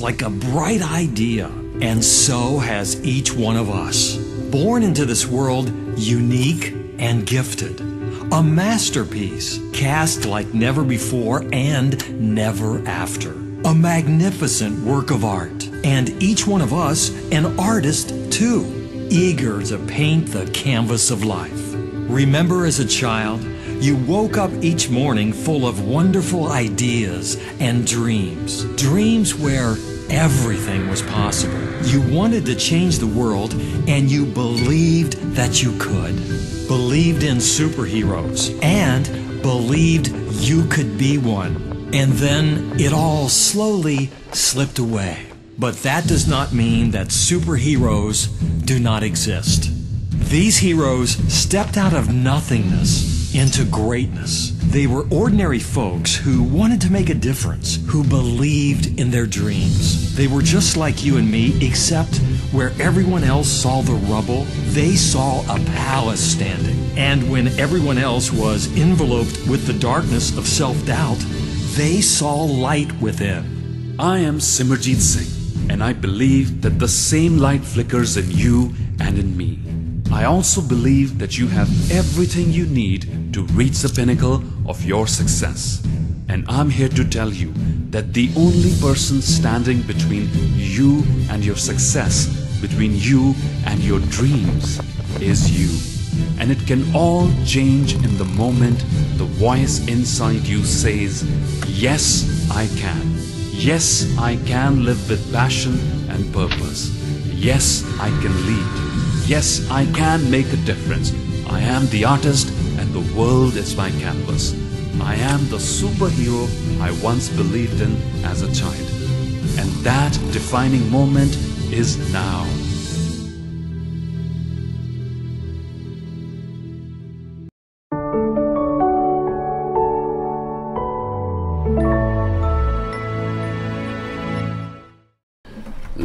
like a bright idea, and so has each one of us. Born into this world unique and gifted. A masterpiece cast like never before and never after. A magnificent work of art. And each one of us an artist too, eager to paint the canvas of life. Remember as a child, you woke up each morning full of wonderful ideas and dreams. Dreams where everything was possible. You wanted to change the world and you believed that you could. Believed in superheroes and believed you could be one. And then it all slowly slipped away. But that does not mean that superheroes do not exist. These heroes stepped out of nothingness into greatness. They were ordinary folks who wanted to make a difference, who believed in their dreams. They were just like you and me, except where everyone else saw the rubble, they saw a palace standing. And when everyone else was enveloped with the darkness of self doubt, they saw light within. I am Simerjeet Singh, and I believe that the same light flickers in you and in me. I also believe that you have everything you need to reach the pinnacle of your success. And I'm here to tell you that the only person standing between you and your success, between you and your dreams, is you. And it can all change in the moment the voice inside you says, Yes, I can. Yes, I can live with passion and purpose. Yes, I can lead. Yes, I can make a difference. I am the artist and the world is my canvas. I am the superhero I once believed in as a child. And that defining moment is now.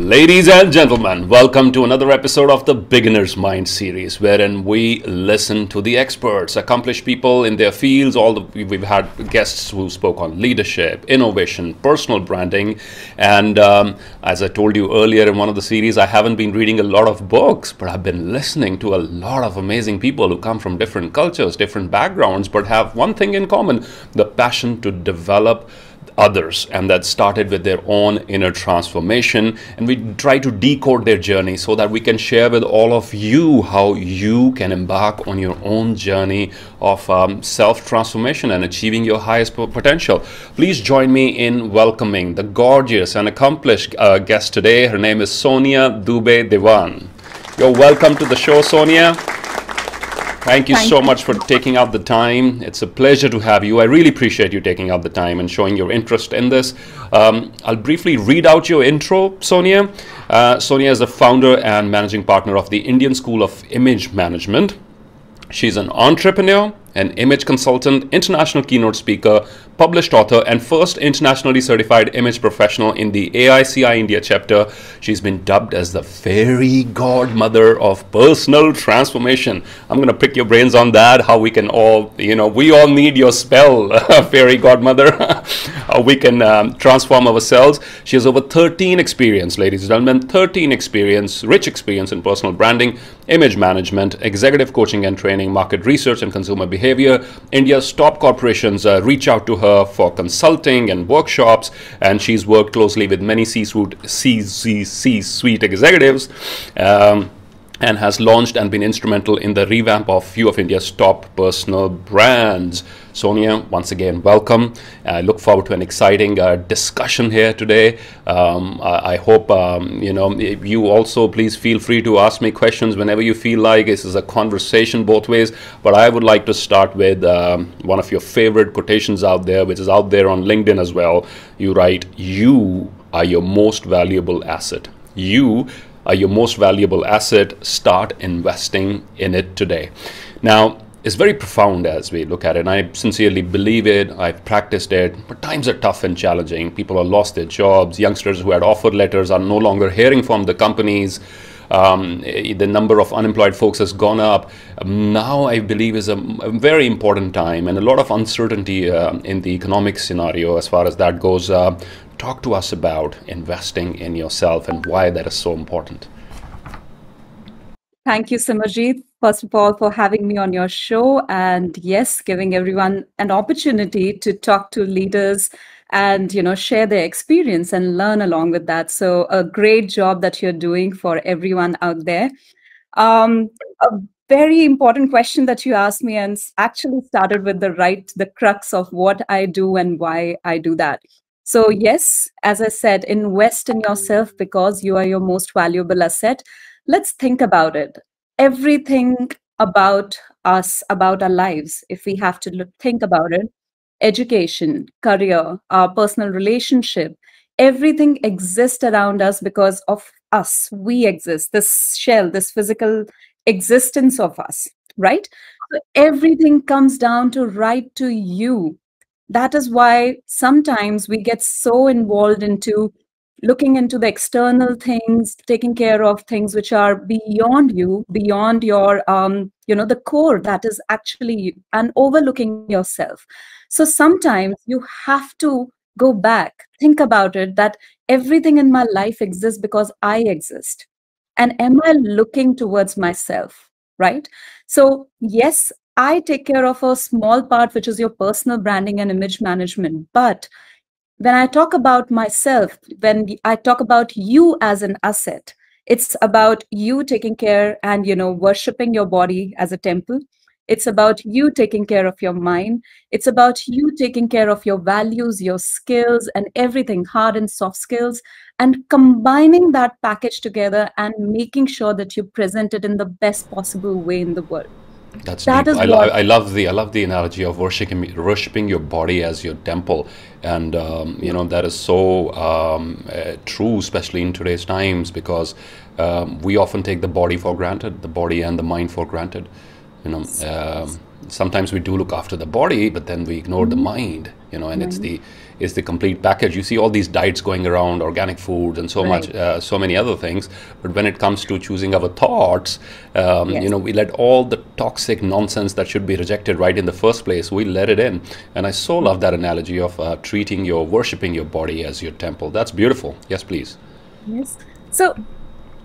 Ladies and gentlemen, welcome to another episode of the Beginner's Mind series, wherein we listen to the experts, accomplished people in their fields. All the, we've had guests who spoke on leadership, innovation, personal branding, and um, as I told you earlier in one of the series, I haven't been reading a lot of books, but I've been listening to a lot of amazing people who come from different cultures, different backgrounds, but have one thing in common: the passion to develop others and that started with their own inner transformation. And we try to decode their journey so that we can share with all of you how you can embark on your own journey of um, self transformation and achieving your highest potential. Please join me in welcoming the gorgeous and accomplished uh, guest today. Her name is sonia Dubey Dewan you're welcome to the show sonia Thank you Thank so you. much for taking out the time. It's a pleasure to have you. I really appreciate you taking out the time and showing your interest in this. Um, I'll briefly read out your intro, Sonia. Uh, Sonia is the founder and managing partner of the Indian School of Image Management. She's an entrepreneur, an image consultant, international keynote speaker, published author, and first internationally certified image professional in the AICI India chapter. She's been dubbed as the fairy godmother of personal transformation. I'm going to pick your brains on that, how we can all, you know, we all need your spell, fairy godmother. we can um, transform ourselves. She has over 13 experience, ladies and gentlemen, 13 experience, rich experience in personal branding, image management, executive coaching and training, market research, and consumer behavior. India's top corporations uh, reach out to her for consulting and workshops, and she's worked closely with many C-suite, C-suite executives. Um, and has launched and been instrumental in the revamp of few of India's top personal brands. Sonia, once again, welcome. I look forward to an exciting uh, discussion here today. Um, I, I, hope um, you know you also please feel free to ask me questions whenever you feel like. This is a conversation both ways. But I would like to start with um, one of your favorite quotations out there, which is out there on LinkedIn as well. You write, "You are your most valuable asset." You your most valuable asset. Start investing in it today. Now, it's very profound as we look at it. And I sincerely believe it. I've practiced it. But times are tough and challenging. People have lost their jobs. Youngsters who had offer letters are no longer hearing from the companies. Um, the number of unemployed folks has gone up. Now, I believe, is a, a, very important time and a lot of uncertainty uh, in the economic scenario as far as that goes. Uh, talk to us about investing in yourself and why that is so important. Thank you, Simerjeet, first of all, for having me on your show. And yes, giving everyone an opportunity to talk to leaders and you know share their experience and learn along with that so a great job that you're doing for everyone out there um, a very important question that you asked me and actually started with the right the crux of what i do and why i do that so yes as i said invest in yourself because you are your most valuable asset let's think about it. Everything about us, about our lives, if we have to look, think about it, education, career, our personal relationship, everything exists around us because of us. We exist, this shell, this physical existence of us, right? So everything comes down to right to you. That is why sometimes we get so involved into looking into the external things taking care of things which are beyond you beyond your um, you know the core that is actually you, and overlooking yourself. So sometimes you have to go back think about it that everything in my life exists because i exist. And am i looking towards myself right? So yes i take care of a small part which is your personal branding and image management but when I talk about myself, when I talk about you as an asset, it's about you taking care and you know worshiping your body as a temple. It's about you taking care of your mind. It's about you taking care of your values, your skills, and everything hard and soft skills, and combining that package together and making sure that you present it in the best possible way in the world. That's that deep. I, lo- I, love the I love the analogy of worshiping worshiping your body as your temple, and um, you know that is so um, uh, true, especially in today's times, because um, we often take the body for granted, the body and the mind for granted. You know, um, sometimes we do look after the body, but then we ignore mm-hmm. the mind. You know, and mm-hmm. it's the is the complete package. You see all these diets going around, organic foods, and so right. much, uh, so many other things. But when it comes to choosing our thoughts, um, yes. you know, we let all the toxic nonsense that should be rejected right in the first place. We let it in, and I so love that analogy of uh, treating your, worshiping your body as your temple. That's beautiful. Yes, please. Yes. So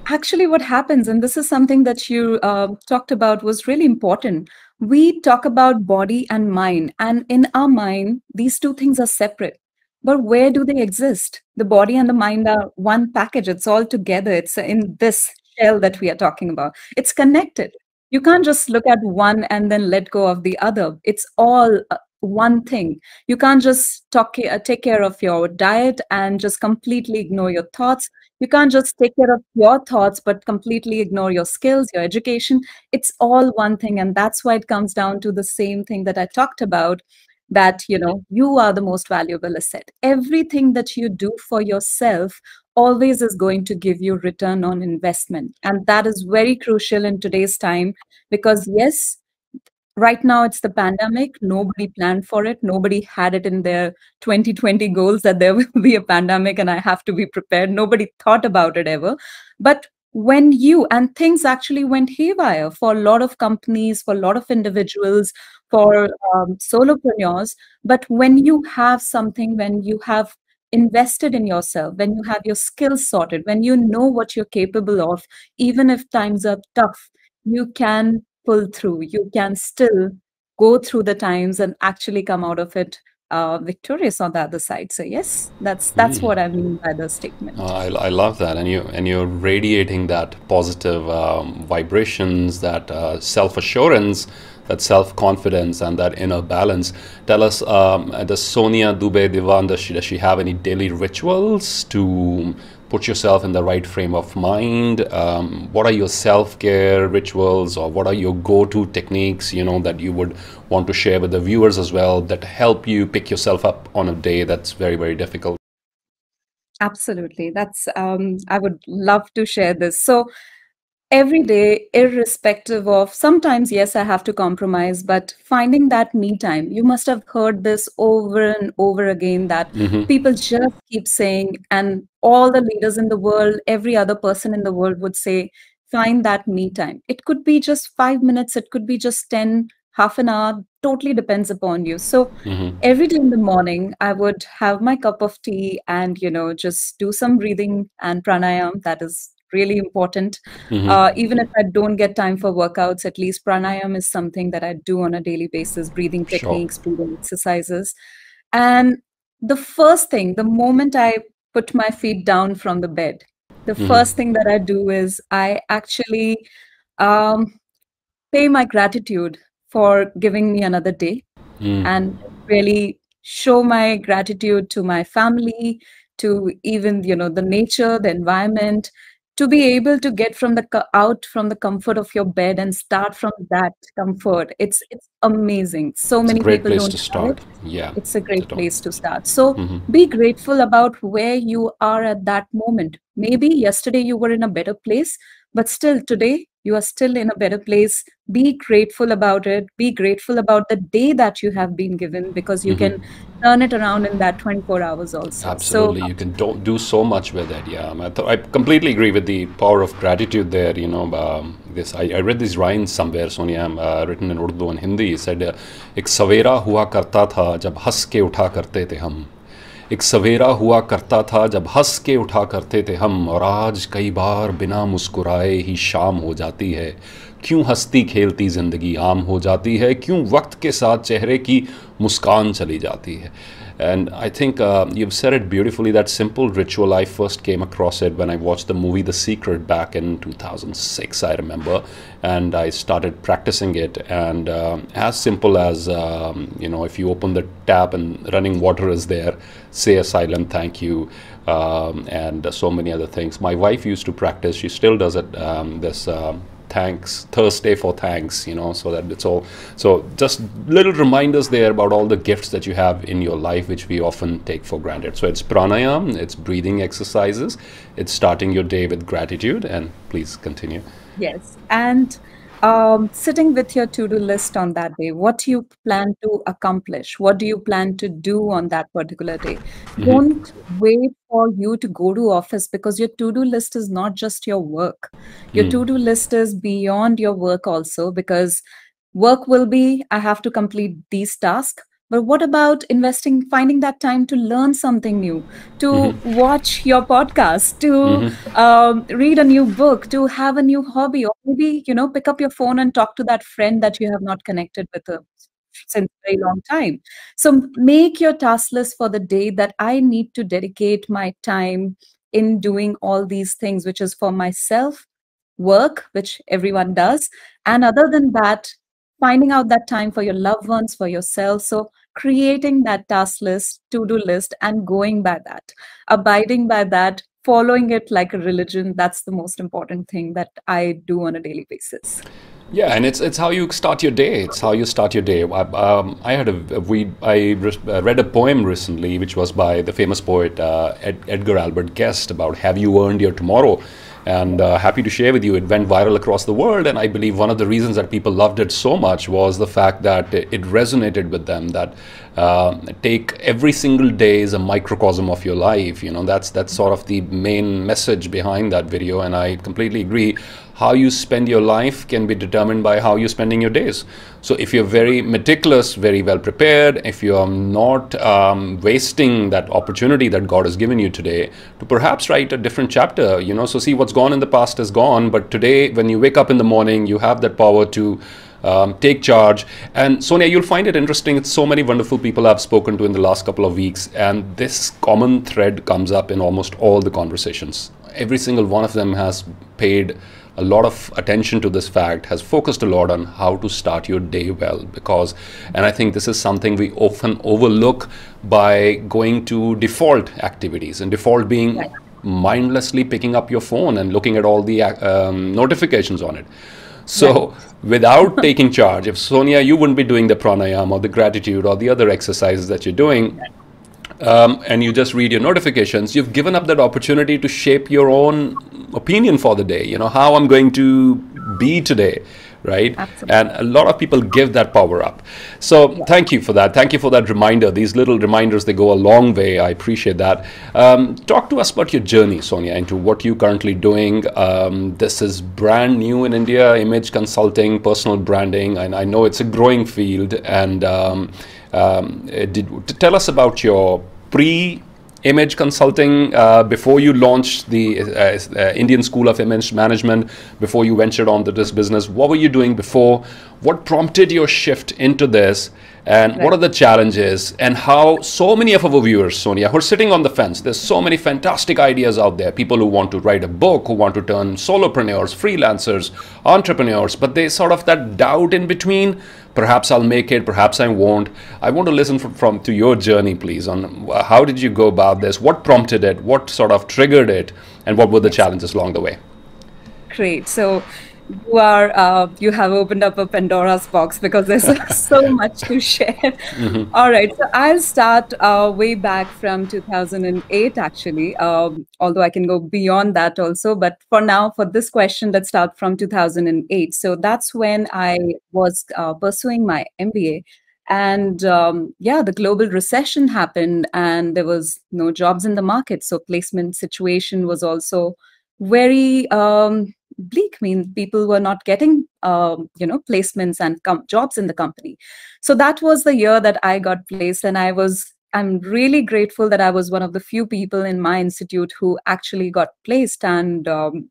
actually what happens and this is something that you uh, talked about was really important we talk about body and mind and in our mind these two things are separate. But where do they exist? The body and the mind are one package. It's all together. It's in this shell that we are talking about. It's connected. You can't just look at one and then let go of the other. It's all uh, one thing. You can't just talk, uh, take care of your diet and just completely ignore your thoughts you can't just take care of your thoughts but completely ignore your skills your education. It's all one thing and that's why it comes down to the same thing that i talked about that you know you are the most valuable asset. Everything that you do for yourself always is going to give you return on investment and that is very crucial in today's time because yes right now it's the pandemic. Nobody planned for it. Nobody had it in their 2020 goals that there will be a pandemic and i have to be prepared. Nobody thought about it ever. But when you and things actually went haywire for a lot of companies for a lot of individuals for um, solopreneurs. But when you have something when you have invested in yourself when you have your skills sorted when you know what you're capable of even if times are tough you can pull through. You can still go through the times and actually come out of it uh, victorious on the other side. So yes, that's that's mm. what I mean by the statement. Uh, I, I love that, and you and you're radiating that positive um, vibrations, that uh, self assurance, that self confidence, and that inner balance. Tell us, um, does Sonia Dubey Dewan does she, does she have any daily rituals to put yourself in the right frame of mind. Um, what are your self-care rituals or what are your go-to techniques you know that you would want to share with the viewers as well that help you pick yourself up on a day that's very very difficult? Absolutely. That's um, i would love to share this. So every day irrespective of sometimes yes i have to compromise but finding that me time you must have heard this over and over again that mm-hmm. people just keep saying and all the leaders in the world every other person in the world would say find that me time. It could be just five minutes, it could be just 10, half an hour, totally depends upon you. So Mm-hmm. every day in the morning, I would have my cup of tea and, you know, just do some breathing and pranayam. That is really important. Mm-hmm. Uh, even if I don't get time for workouts, at least pranayam is something that I do on a daily basis, breathing Sure. techniques, breathing exercises. And the first thing, the moment I put my feet down from the bed, the Mhm. first thing that I do is I actually um, pay my gratitude for giving me another day Mm. and really show my gratitude to my family to even you know the nature the environment to be able to get from the out from the comfort of your bed and start from that comfort it's it's amazing so It's many great people place don't to start. Yeah. it's a great place to start so Mhm. be grateful about where you are at that moment maybe yesterday you were in a better place but still today you are still in a better place. Be grateful about it. Be grateful about the day that you have been given because you mm-hmm. can turn it around in that 24 hours also. Absolutely. So, you can do, do so much with it. Yeah I, th- I, completely agree with the power of gratitude there you know um, this I, I, read this rhyme somewhere sonia um, uh, written in urdu and hindi. He said ek savera hua karta tha jab has ke utha karte the hum. एक सवेरा हुआ करता था, जब हंस के उठा करते थे हम, और आज कई बार बिना मुस्कुराए ही शाम हो जाती है। क्यों हंसती खेलती ज़िंदगी आम हो जाती है, क्यों वक्त के साथ चेहरे की मुस्कान चली जाती है? And I think uh, you've said it beautifully. That simple ritual, I first came across it when I watched the movie The Secret back in 2006, I remember. And I started practicing it. And um as simple as, um, you know, if you open the tap and running water is there, say a silent thank you. Um, and so many other things. My wife used to practice, she still does it. Um, this um, thanks thursday for thanks you know so that it's all so just little reminders there about all the gifts that you have in your life which we often take for granted so it's pranayam it's breathing exercises it's starting your day with gratitude and please continue Yes. And um, sitting with your to do list on that day, what do you plan to accomplish? What do you plan to do on that particular day? Don't wait for you to go to office because your to do list is not just your work. Your Mm. to do list is beyond your work also because work will be, I have to complete these tasks. But what about investing, finding that time to learn something new, to watch your podcast, to um, read a new book, to have a new hobby, or maybe you know pick up your phone and talk to that friend that you have not connected with uh, since a very long time. So make your task list for the day that I need to dedicate my time in doing all these things, which is for myself, work, which everyone does, and other than that, finding out that time for your loved ones, for yourself. So creating that task list, to-do list, and going by that, abiding by that, following it like a religion. That's the most important thing that I do on a daily basis. Yeah, and it's it's how you start your day. It's how you start your day. I, um, I had a, we I uh, read a poem recently, which was by the famous poet uh, Ed, Edgar Albert Guest about "Have you earned your tomorrow?" And uh, happy to share with you, it went viral across the world. And I believe one of the reasons that people loved it so much was the fact that it, it resonated with them. That uh, take every single day is a microcosm of your life. You know, that's that's sort of the main message behind that video. And I completely agree how you spend your life can be determined by how you're spending your days. So if you're very meticulous, very well prepared, if you're not um, wasting that opportunity that God has given you today to perhaps write a different chapter, you know, so see what's gone in the past is gone, but today when you wake up in the morning, you have that power to um, take charge. And Sonia, you'll find it interesting. It's so many wonderful people I've spoken to in the last couple of weeks, and this common thread comes up in almost all the conversations. Every single one of them has paid a lot of attention to this fact, has focused a lot on how to start your day well. Because, and I think this is something we often overlook by going to default activities, and default being mindlessly picking up your phone and looking at all the um, notifications on it. So, without taking charge, if Sonia, you wouldn't be doing the pranayam or the gratitude or the other exercises that you're doing, um, and you just read your notifications, you've given up that opportunity to shape your own opinion for the day. You know, how I'm going to be today, right? Absolutely. And a lot of people give that power up. So yeah. thank you for that. Thank you for that reminder. These little reminders, they go a long way. I appreciate that. Um, talk to us about your journey, Sonia, into what you're currently doing. Um, this is brand new in India, image consulting, personal branding, and I know it's a growing field. And um, um did, tell us about your pre image consulting uh, before you launched the uh, uh, Indian School of Image Management, before you ventured onto this business? What were you doing before? What prompted your shift into this? And right. what are the challenges? And how so many of our viewers, Sonia, who are sitting on the fence, there's so many fantastic ideas out there. People who want to write a book, who want to turn solopreneurs, freelancers, entrepreneurs, but they sort of that doubt in between perhaps I'll make it, perhaps I won't. I want to listen from, from, to your journey, please, on uh, how did you go about this, what prompted it, what sort of triggered it, and what were the challenges along the way. Great. So you are uh, you have opened up a pandora's box because there's so much to share. Mm-hmm. All right so i'll start uh, way back from 2008 actually um, although i can go beyond that also but for now for this question let's start from 2008 so that's when i was uh, pursuing my mba and um, yeah the global recession happened and there was no jobs in the market. So placement situation was also very um, bleak means people were not getting um, you know placements and com- jobs in the company. So that was the year that i got placed and i was i'm really grateful that i was one of the few people in my institute who actually got placed and um,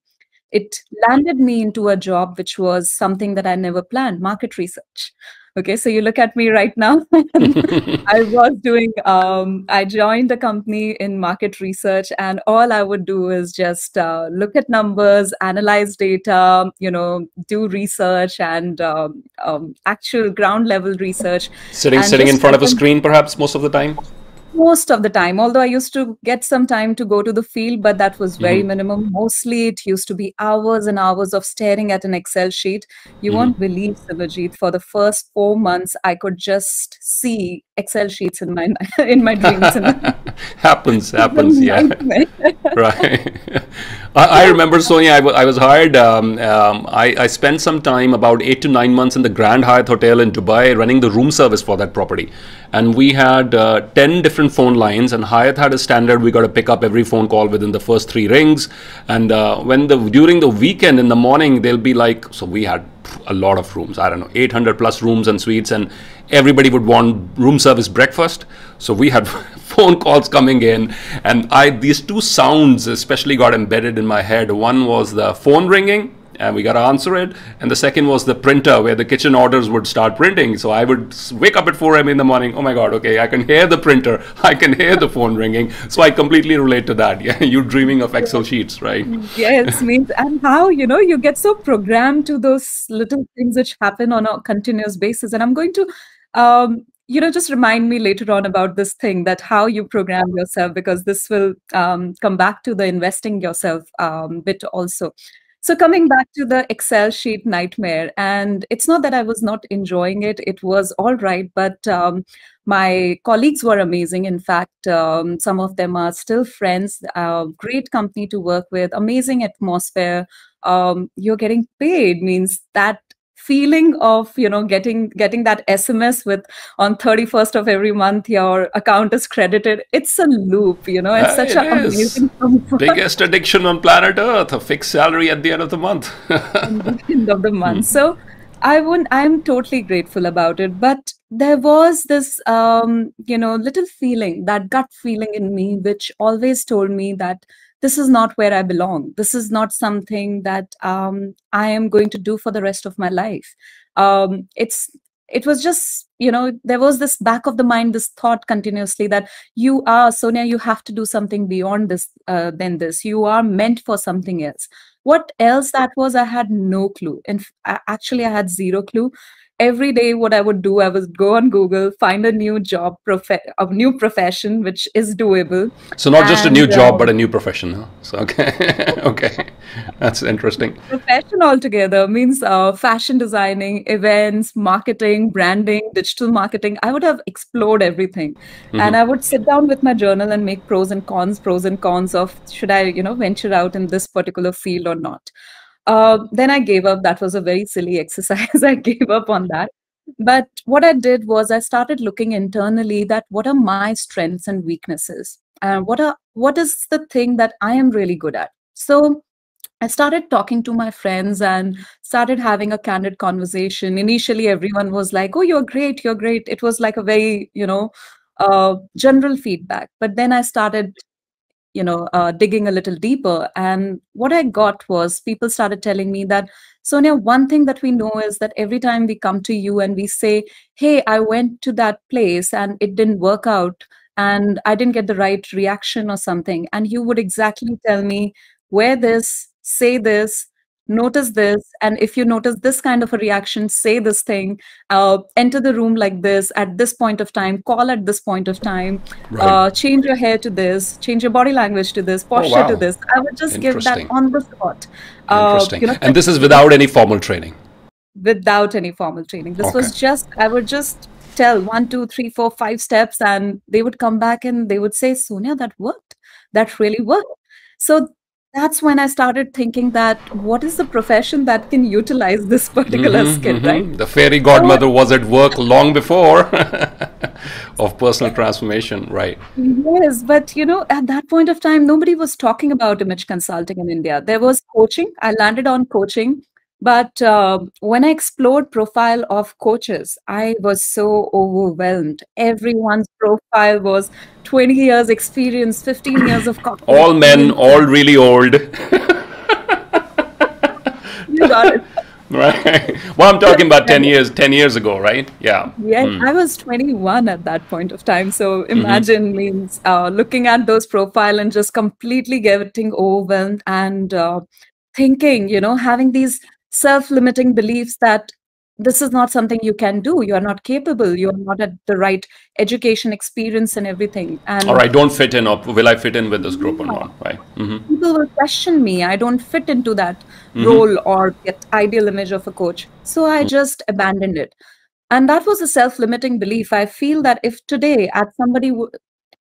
it landed me into a job which was something that i never planned market research Okay, so you look at me right now. I was doing, um, I joined a company in market research, and all I would do is just uh, look at numbers, analyze data, you know, do research and um, um, actual ground level research. Sitting, sitting in front of a screen, perhaps most of the time most of the time. Although i used to get some time to go to the field but that was very mm-hmm. minimum. Mostly it used to be hours and hours of staring at an excel sheet. You mm-hmm. won't believe Sivajeet, for the first four months i could just see excel sheets in my in my dreams. Happens happens yeah. right. I, I, remember sonia I, w- I was hired um, um, I, I spent some time about eight to nine months in the grand hyatt hotel in dubai running the room service for that property. And we had uh, 10 different phone lines and Hyatt had a standard we got to pick up every phone call within the first three rings. And uh, when the during the weekend in the morning they'll be like so we had a lot of rooms. I don't know 800 plus rooms and suites and everybody would want room service breakfast. So we had phone calls coming in and i these two sounds especially got embedded in my head. One was the phone ringing and we got to answer it. And the second was the printer where the kitchen orders would start printing. So I would wake up at 4 a.m. in the morning. Oh my God, okay, I can hear the printer. I can hear the phone ringing. So I completely relate to that. Yeah, you're dreaming of Excel sheets, right? Yes, means and how you know you get so programmed to those little things which happen on a continuous basis. And I'm going to um, you know just remind me later on about this thing that how you program yourself because this will um, come back to the investing yourself um, bit also so coming back to the Excel sheet nightmare, and it's not that I was not enjoying it; it was all right. But um, my colleagues were amazing. In fact, um, some of them are still friends. Uh, great company to work with, amazing atmosphere. Um, you're getting paid means that feeling of you know getting getting that sms with on 31st of every month your account is credited. It's a loop you know. It's uh, such an amazing biggest addiction on planet earth a fixed salary at the end of the month. The end of the month. Hmm. so i wouldn't i'm totally grateful about it but there was this um, you know little feeling that gut feeling in me which always told me that this is not where I belong. This is not something that um, I am going to do for the rest of my life. Um, it's it was just you know there was this back of the mind this thought continuously that you are sonia you have to do something beyond this uh, than this you are meant for something else what else that was i had no clue and actually i had zero clue every day what i would do i would go on google find a new job prof- a new profession which is doable. So not and, just a new job but a new profession huh? so okay. Okay. That's interesting. Profession altogether means uh, fashion designing events marketing branding digital marketing. I would have explored everything. Mm-hmm. and i would sit down with my journal and make pros and cons pros and cons of should i you know venture out in this particular field or not Uh, then I gave up. That was a very silly exercise. I gave up on that. But what I did was I started looking internally that what are my strengths and weaknesses, and what are what is the thing that I am really good at. So I started talking to my friends and started having a candid conversation. Initially, everyone was like, "Oh, you're great, you're great." It was like a very, you know, uh, general feedback. But then I started you know uh, digging a little deeper. And what i got was people started telling me that sonia one thing that we know is that every time we come to you and we say hey i went to that place and it didn't work out and i didn't get the right reaction or something and you would exactly tell me wear this say this notice this and if you notice this kind of a reaction say this thing uh, enter the room like this at this point of time call at this point of time right. uh, change your hair to this change your body language to this oh, posture oh, wow. to this. I would just give that on the spot. Uh, you know, and this is without any formal training? Without any formal training. This okay. was just i would just tell one two three four five steps and they would come back and they would say sonia that worked. That really worked. So that's when I started thinking that what is the profession that can utilize this particular mm-hmm, skill, mm-hmm. right? The fairy godmother so, was at work long before of personal transformation, right? Yes, but you know, at that point of time, nobody was talking about image consulting in India. There was coaching. I landed on coaching. But uh, when I explored profile of coaches, I was so overwhelmed. Everyone's profile was 20 years experience, 15 years of coaching. All men, all really old. you got it. Right. Well, I'm talking about 10 years, 10 years ago, right? Yeah. Yeah. Mm. I was 21 at that point of time. So mm-hmm. imagine mm-hmm. means uh, looking at those profile and just completely getting overwhelmed and uh, thinking, you know, having these self-limiting beliefs that this is not something you can do. You are not capable. You are not at the right education experience and everything. And or i don't fit in or will i fit in with this group or not right? Mm-hmm. people will question me. I don't fit into that mm-hmm. role or get ideal image of a coach. So i mm-hmm. just abandoned it. And that was a self-limiting belief. I feel that if today at somebody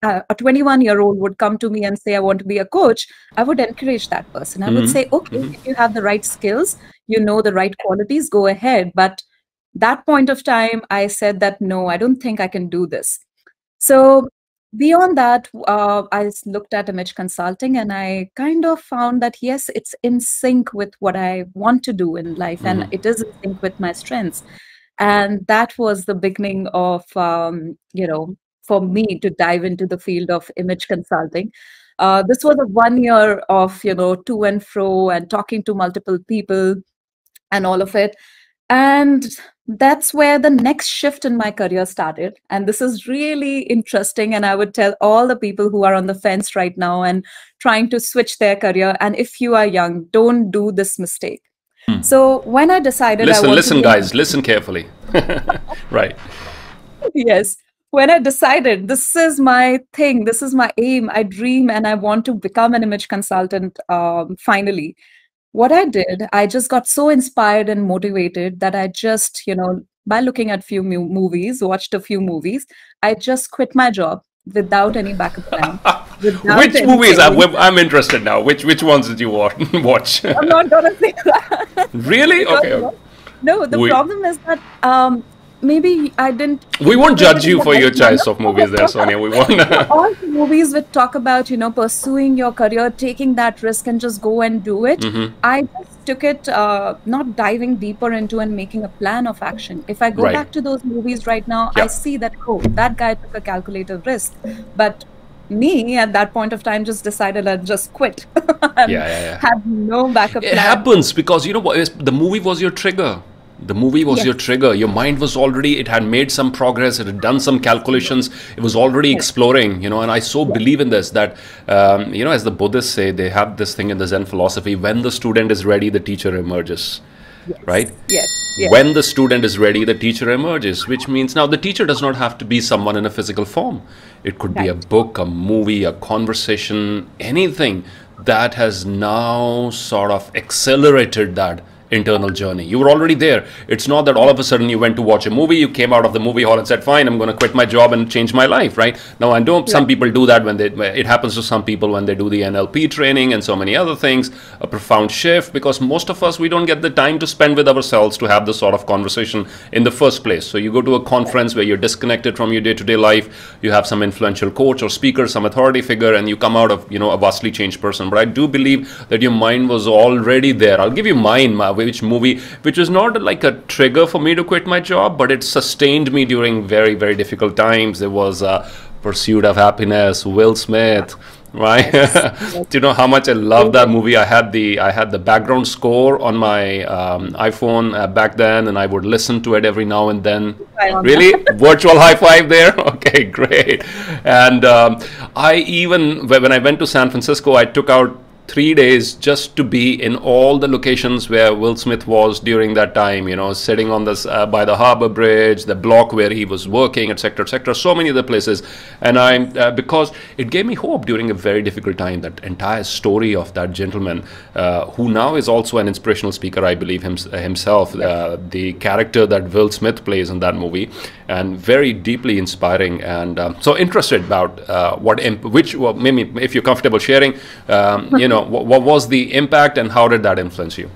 uh, a 21 year old would come to me and say i want to be a coach i would encourage that person i mm-hmm. would say okay mm-hmm. if you have the right skills you know the right qualities go ahead but that point of time i said that no i don't think i can do this so beyond that uh, i looked at image consulting and i kind of found that yes it's in sync with what i want to do in life mm-hmm. and it is in sync with my strengths and that was the beginning of um, you know for me to dive into the field of image consulting. Uh, this was a one year of you know to and fro and talking to multiple people and all of it. And that's where the next shift in my career started. And this is really interesting. And i would tell all the people who are on the fence right now and trying to switch their career. And if you are young don't do this mistake. Hmm. so when i decided listen I listen guys listen carefully. Right. Yes when I decided this is my thing, this is my aim, I dream and I want to become an image consultant um, finally, what I did, I just got so inspired and motivated that I just, you know, by looking at few movies, watched a few movies, I just quit my job without any backup plan. which movies? I'm, I'm interested now. Which which ones did you watch? I'm not gonna say that. Really? okay. No, the we, problem is that um, maybe I didn't. We won't judge you for your choice of movies, there, Sonia. We won't. All the movies which talk about you know pursuing your career, taking that risk, and just go and do it. Mm-hmm. I just took it, uh, not diving deeper into and making a plan of action. If I go right. back to those movies right now, I see that oh, that guy took a calculated risk, but me at that point of time just decided I'd just quit. yeah, yeah, yeah. Had no backup. It plan. happens because you know what? The movie was your trigger the movie was yes. your trigger. Your mind was already it had made some progress it had done some calculations it was already exploring you know and i so believe in this that um, you know as the buddhists say they have this thing in the zen philosophy when the student is ready the teacher emerges right? Yes. when the student is ready the teacher emerges which means now the teacher does not have to be someone in a physical form. It could right. be a book a movie a conversation anything that has now sort of accelerated that internal journey. You were already there. It's not that all of a sudden you went to watch a movie, you came out of the movie hall and said, "Fine, I'm going to quit my job and change my life." Right now, I know some people do that when they. It happens to some people when they do the NLP training and so many other things. A profound shift because most of us we don't get the time to spend with ourselves to have this sort of conversation in the first place. So you go to a conference where you're disconnected from your day-to-day life. You have some influential coach or speaker, some authority figure, and you come out of you know a vastly changed person. But I do believe that your mind was already there. I'll give you mine which movie, which was not like a trigger for me to quit my job, but it sustained me during very, very difficult times. There was uh, Pursuit of Happiness, Will Smith, right? Do you know how much I love that movie? I had the I had the background score on my um, iPhone uh, back then, and I would listen to it every now and then. Really, virtual high five there. Okay, great. And um, I even when I went to San Francisco, I took out three days just to be in all the locations where Will Smith was during that time, you know, sitting on this uh, by the harbor bridge, the block where he was working, etc., etc., so many other places. And I, uh, because it gave me hope during a very difficult time, that entire story of that gentleman, uh, who now is also an inspirational speaker, I believe him, himself, uh, the character that Will Smith plays in that movie, and very deeply inspiring. And um, so interested about uh, what, which, well, maybe if you're comfortable sharing, um, you know, know, what, what was the impact and how did that influence you?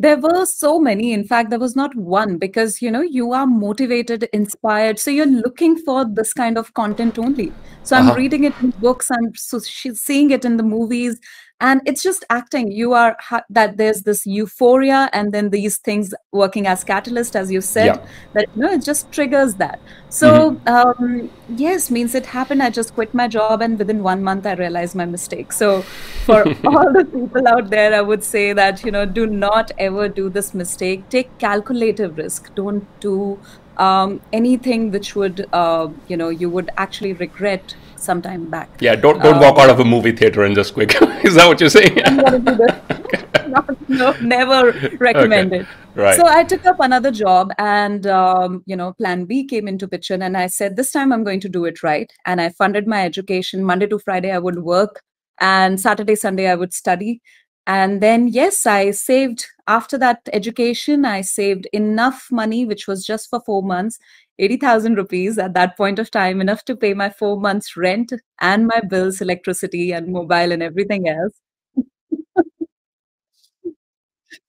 there were so many. In fact there was not one because you know you are motivated inspired. So you're looking for this kind of content only. So i'm uh-huh. reading it in books. I'm so seeing it in the movies and it's just acting. You are that there's this euphoria and then these things working as catalyst as you said yeah. that you know it just triggers that. So mm-hmm. um, yes means it happened. I just quit my job and within one month i realized my mistake. So for all the people out there i would say that you know do not ever do this mistake. Take calculative risk. Don't do um, anything which would uh, you know you would actually regret some time back. Yeah, don't don't um, walk out of a movie theater and just quick. Is that what you're saying? no, no, never recommended. Okay. Right. So I took up another job, and um, you know, Plan B came into picture, and I said, this time I'm going to do it right. And I funded my education. Monday to Friday, I would work, and Saturday, Sunday, I would study. And then, yes, I saved after that education, I saved enough money, which was just for four months, 80,000 rupees at that point of time, enough to pay my four months rent and my bills, electricity and mobile and everything else.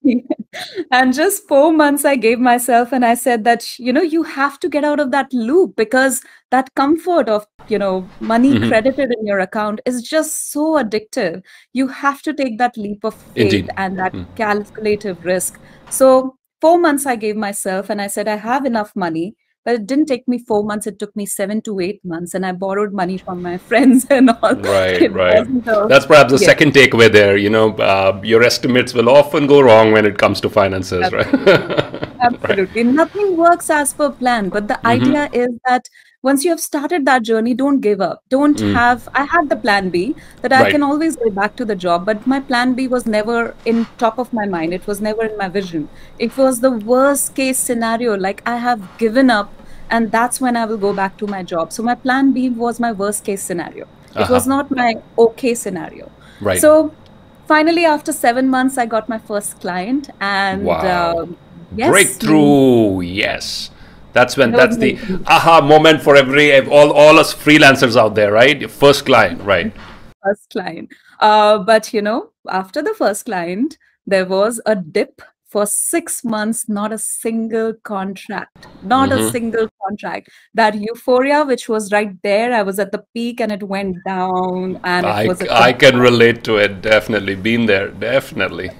and just four months I gave myself, and I said that, you know, you have to get out of that loop because that comfort of, you know, money mm-hmm. credited in your account is just so addictive. You have to take that leap of faith Indeed. and that mm. calculative risk. So, four months I gave myself, and I said, I have enough money but it didn't take me four months. It took me seven to eight months, and I borrowed money from my friends and all. Right, it right. That's perhaps the yeah. second takeaway there. You know, uh, your estimates will often go wrong when it comes to finances, Absolutely. right? Absolutely, right. nothing works as per plan. But the mm-hmm. idea is that once you have started that journey don't give up don't mm. have i had the plan b that i right. can always go back to the job but my plan b was never in top of my mind it was never in my vision it was the worst case scenario like i have given up and that's when i will go back to my job so my plan b was my worst case scenario uh-huh. it was not my okay scenario right so finally after seven months i got my first client and wow. Um, yes, breakthrough yes that's when that's the aha moment for every all all us freelancers out there, right? Your first client, right? First client. Uh, but you know, after the first client, there was a dip for six months, not a single contract, not mm-hmm. a single contract. That euphoria, which was right there, I was at the peak and it went down. And I, it was I can relate to it, definitely. Been there, definitely.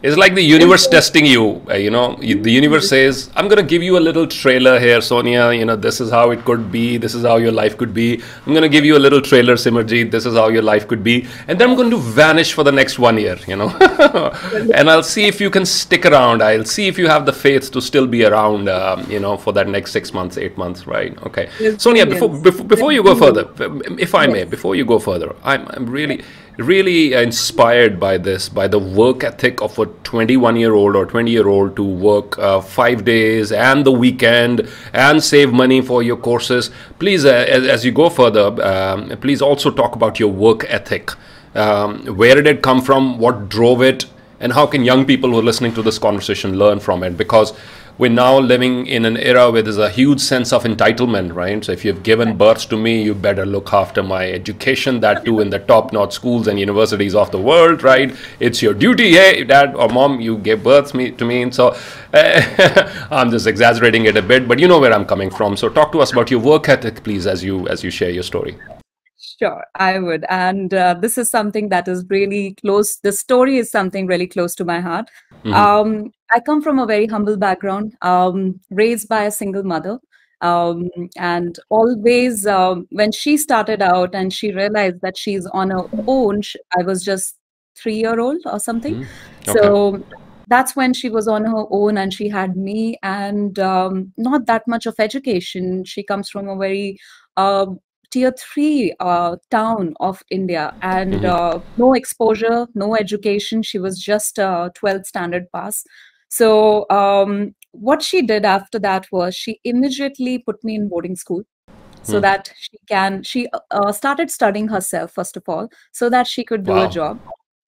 It's like the universe testing you. Uh, you know, the universe says, "I'm gonna give you a little trailer here, Sonia. You know, this is how it could be. This is how your life could be. I'm gonna give you a little trailer, Simerjeet. This is how your life could be, and then I'm going to vanish for the next one year. You know, and I'll see if you can stick around. I'll see if you have the faith to still be around. Um, you know, for that next six months, eight months, right? Okay, Sonia. Before before, before you go further, if I may, before you go further, I'm I'm really really inspired by this, by the work ethic of a 21 year old or 20 year old to work uh, five days and the weekend and save money for your courses. Please, uh, as, as, you go further, um, please also talk about your work ethic. Um, where did it come from? What drove it? and how can young people who are listening to this conversation learn from it because we're now living in an era where there's a huge sense of entitlement, right? So if you've given birth to me, you better look after my education, that too in the top notch schools and universities of the world, right? It's your duty, hey, dad or mom, you gave birth me, to me. And so uh, I'm just exaggerating it a bit, but you know where I'm coming from. So talk to us about your work ethic, please, as you as you share your story. Sure, I would. And uh, this is something that is really close. The story is something really close to my heart. Mm-hmm. Um, I come from a very humble background, um, raised by a single mother. Um, and always, um, when she started out and she realized that she's on her own, I was just three year old or something. Mm-hmm. Okay. So that's when she was on her own and she had me and um, not that much of education. She comes from a very uh, tier three uh, town of India and mm-hmm. uh, no exposure, no education. She was just a 12th standard pass. So, um, what she did after that was she immediately put me in boarding school so mm. that she can, she uh, started studying herself, first of all, so that she could do wow. a job.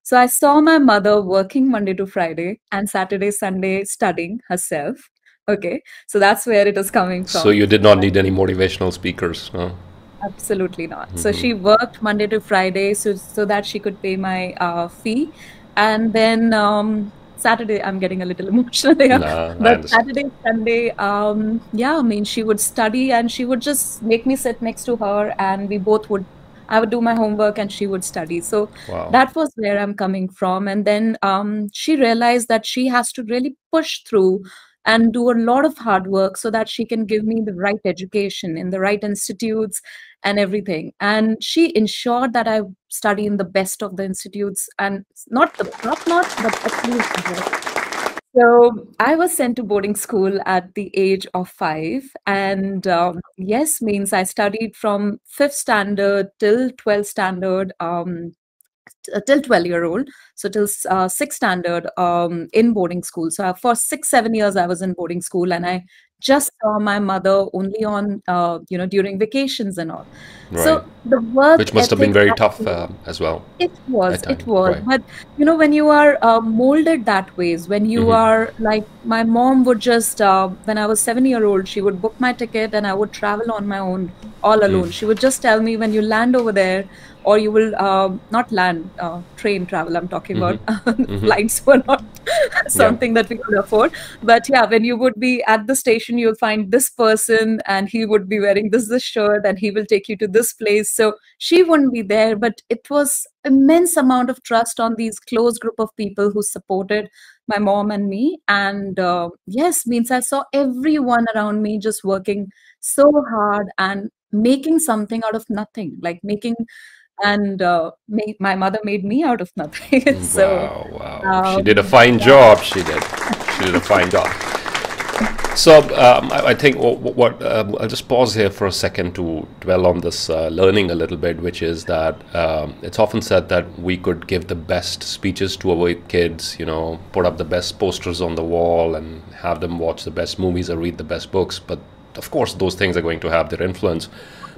So, I saw my mother working Monday to Friday and Saturday, Sunday studying herself. Okay, so that's where it is coming from. So, you did not need any motivational speakers, no? Absolutely not. Mm-hmm. So she worked Monday to Friday so so that she could pay my uh, fee, and then um, Saturday I'm getting a little emotional there. But Saturday, Sunday, um, yeah, I mean she would study and she would just make me sit next to her, and we both would. I would do my homework and she would study. So wow. that was where I'm coming from. And then um, she realized that she has to really push through and do a lot of hard work so that she can give me the right education in the right institutes and everything. And she ensured that I study in the best of the institutes and not the top notch, but at least. So I was sent to boarding school at the age of five, and um, yes, means I studied from fifth standard till 12th standard, um, uh, till 12 year old so till uh, sixth standard um, in boarding school so for six seven years i was in boarding school and i just saw my mother only on uh, you know during vacations and all right. so the work which must have been very tough uh, as well it was it was right. but you know when you are uh, molded that ways when you mm-hmm. are like my mom would just uh, when i was 7 year old she would book my ticket and i would travel on my own all alone mm. she would just tell me when you land over there or you will uh, not land uh, train travel i'm talking mm-hmm. about mm-hmm. flights were not something yeah. that we could afford but yeah when you would be at the station you'll find this person and he would be wearing this this shirt and he will take you to this place so she wouldn't be there but it was immense amount of trust on these close group of people who supported my mom and me and uh, yes means i saw everyone around me just working so hard and making something out of nothing like making and uh, my mother made me out of nothing. so wow, wow. Um, she did a fine job. She did. She did a fine job. So um, I, I, think what, um, I'll just pause here for a second to dwell on this uh, learning a little bit, which is that um, it's often said that we could give the best speeches to our kids, you know, put up the best posters on the wall and have them watch the best movies or read the best books. But of course, those things are going to have their influence.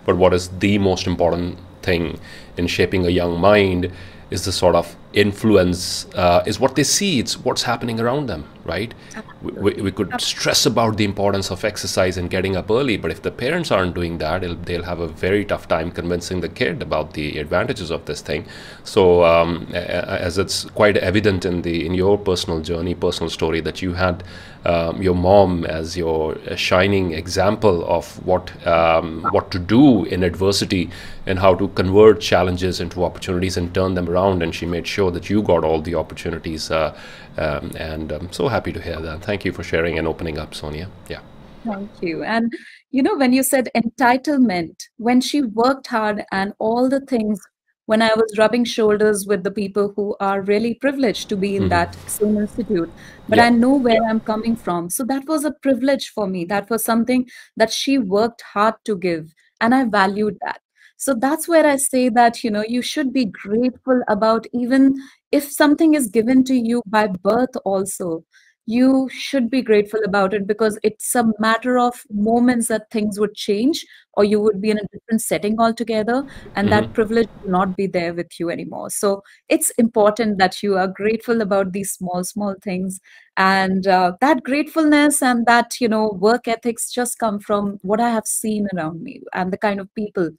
But what is the most important thing in shaping a young mind is the sort of influence uh, is what they see it's what's happening around them right? We, we could stress about the importance of exercise and getting up early but if the parents aren't doing that they'll have a very tough time convincing the kid about the advantages of this thing. So um, as it's quite evident in the in your personal journey personal story that you had um, your mom as your shining example of what um, what to do in adversity and how to convert challenges into opportunities and turn them around. And she made sure that you got all the opportunities uh, um, and I'm so happy to hear that thank you for sharing and opening up Sonia yeah thank you and you know when you said entitlement when she worked hard and all the things when I was rubbing shoulders with the people who are really privileged to be in mm-hmm. that same institute. But yeah. I know where I'm coming from. So that was a privilege for me. That was something that she worked hard to give. And I valued that. So that's where I say that, you know, you should be grateful about even if something is given to you by birth also. you should be grateful about it because it's a matter of moments that things would change or you would be in a different setting altogether and Mm-hmm. that privilege will not be there with you anymore so it's important that you are grateful about these small small things and uh, that gratefulness and that you know work ethics just come from what i have seen around me and the kind of people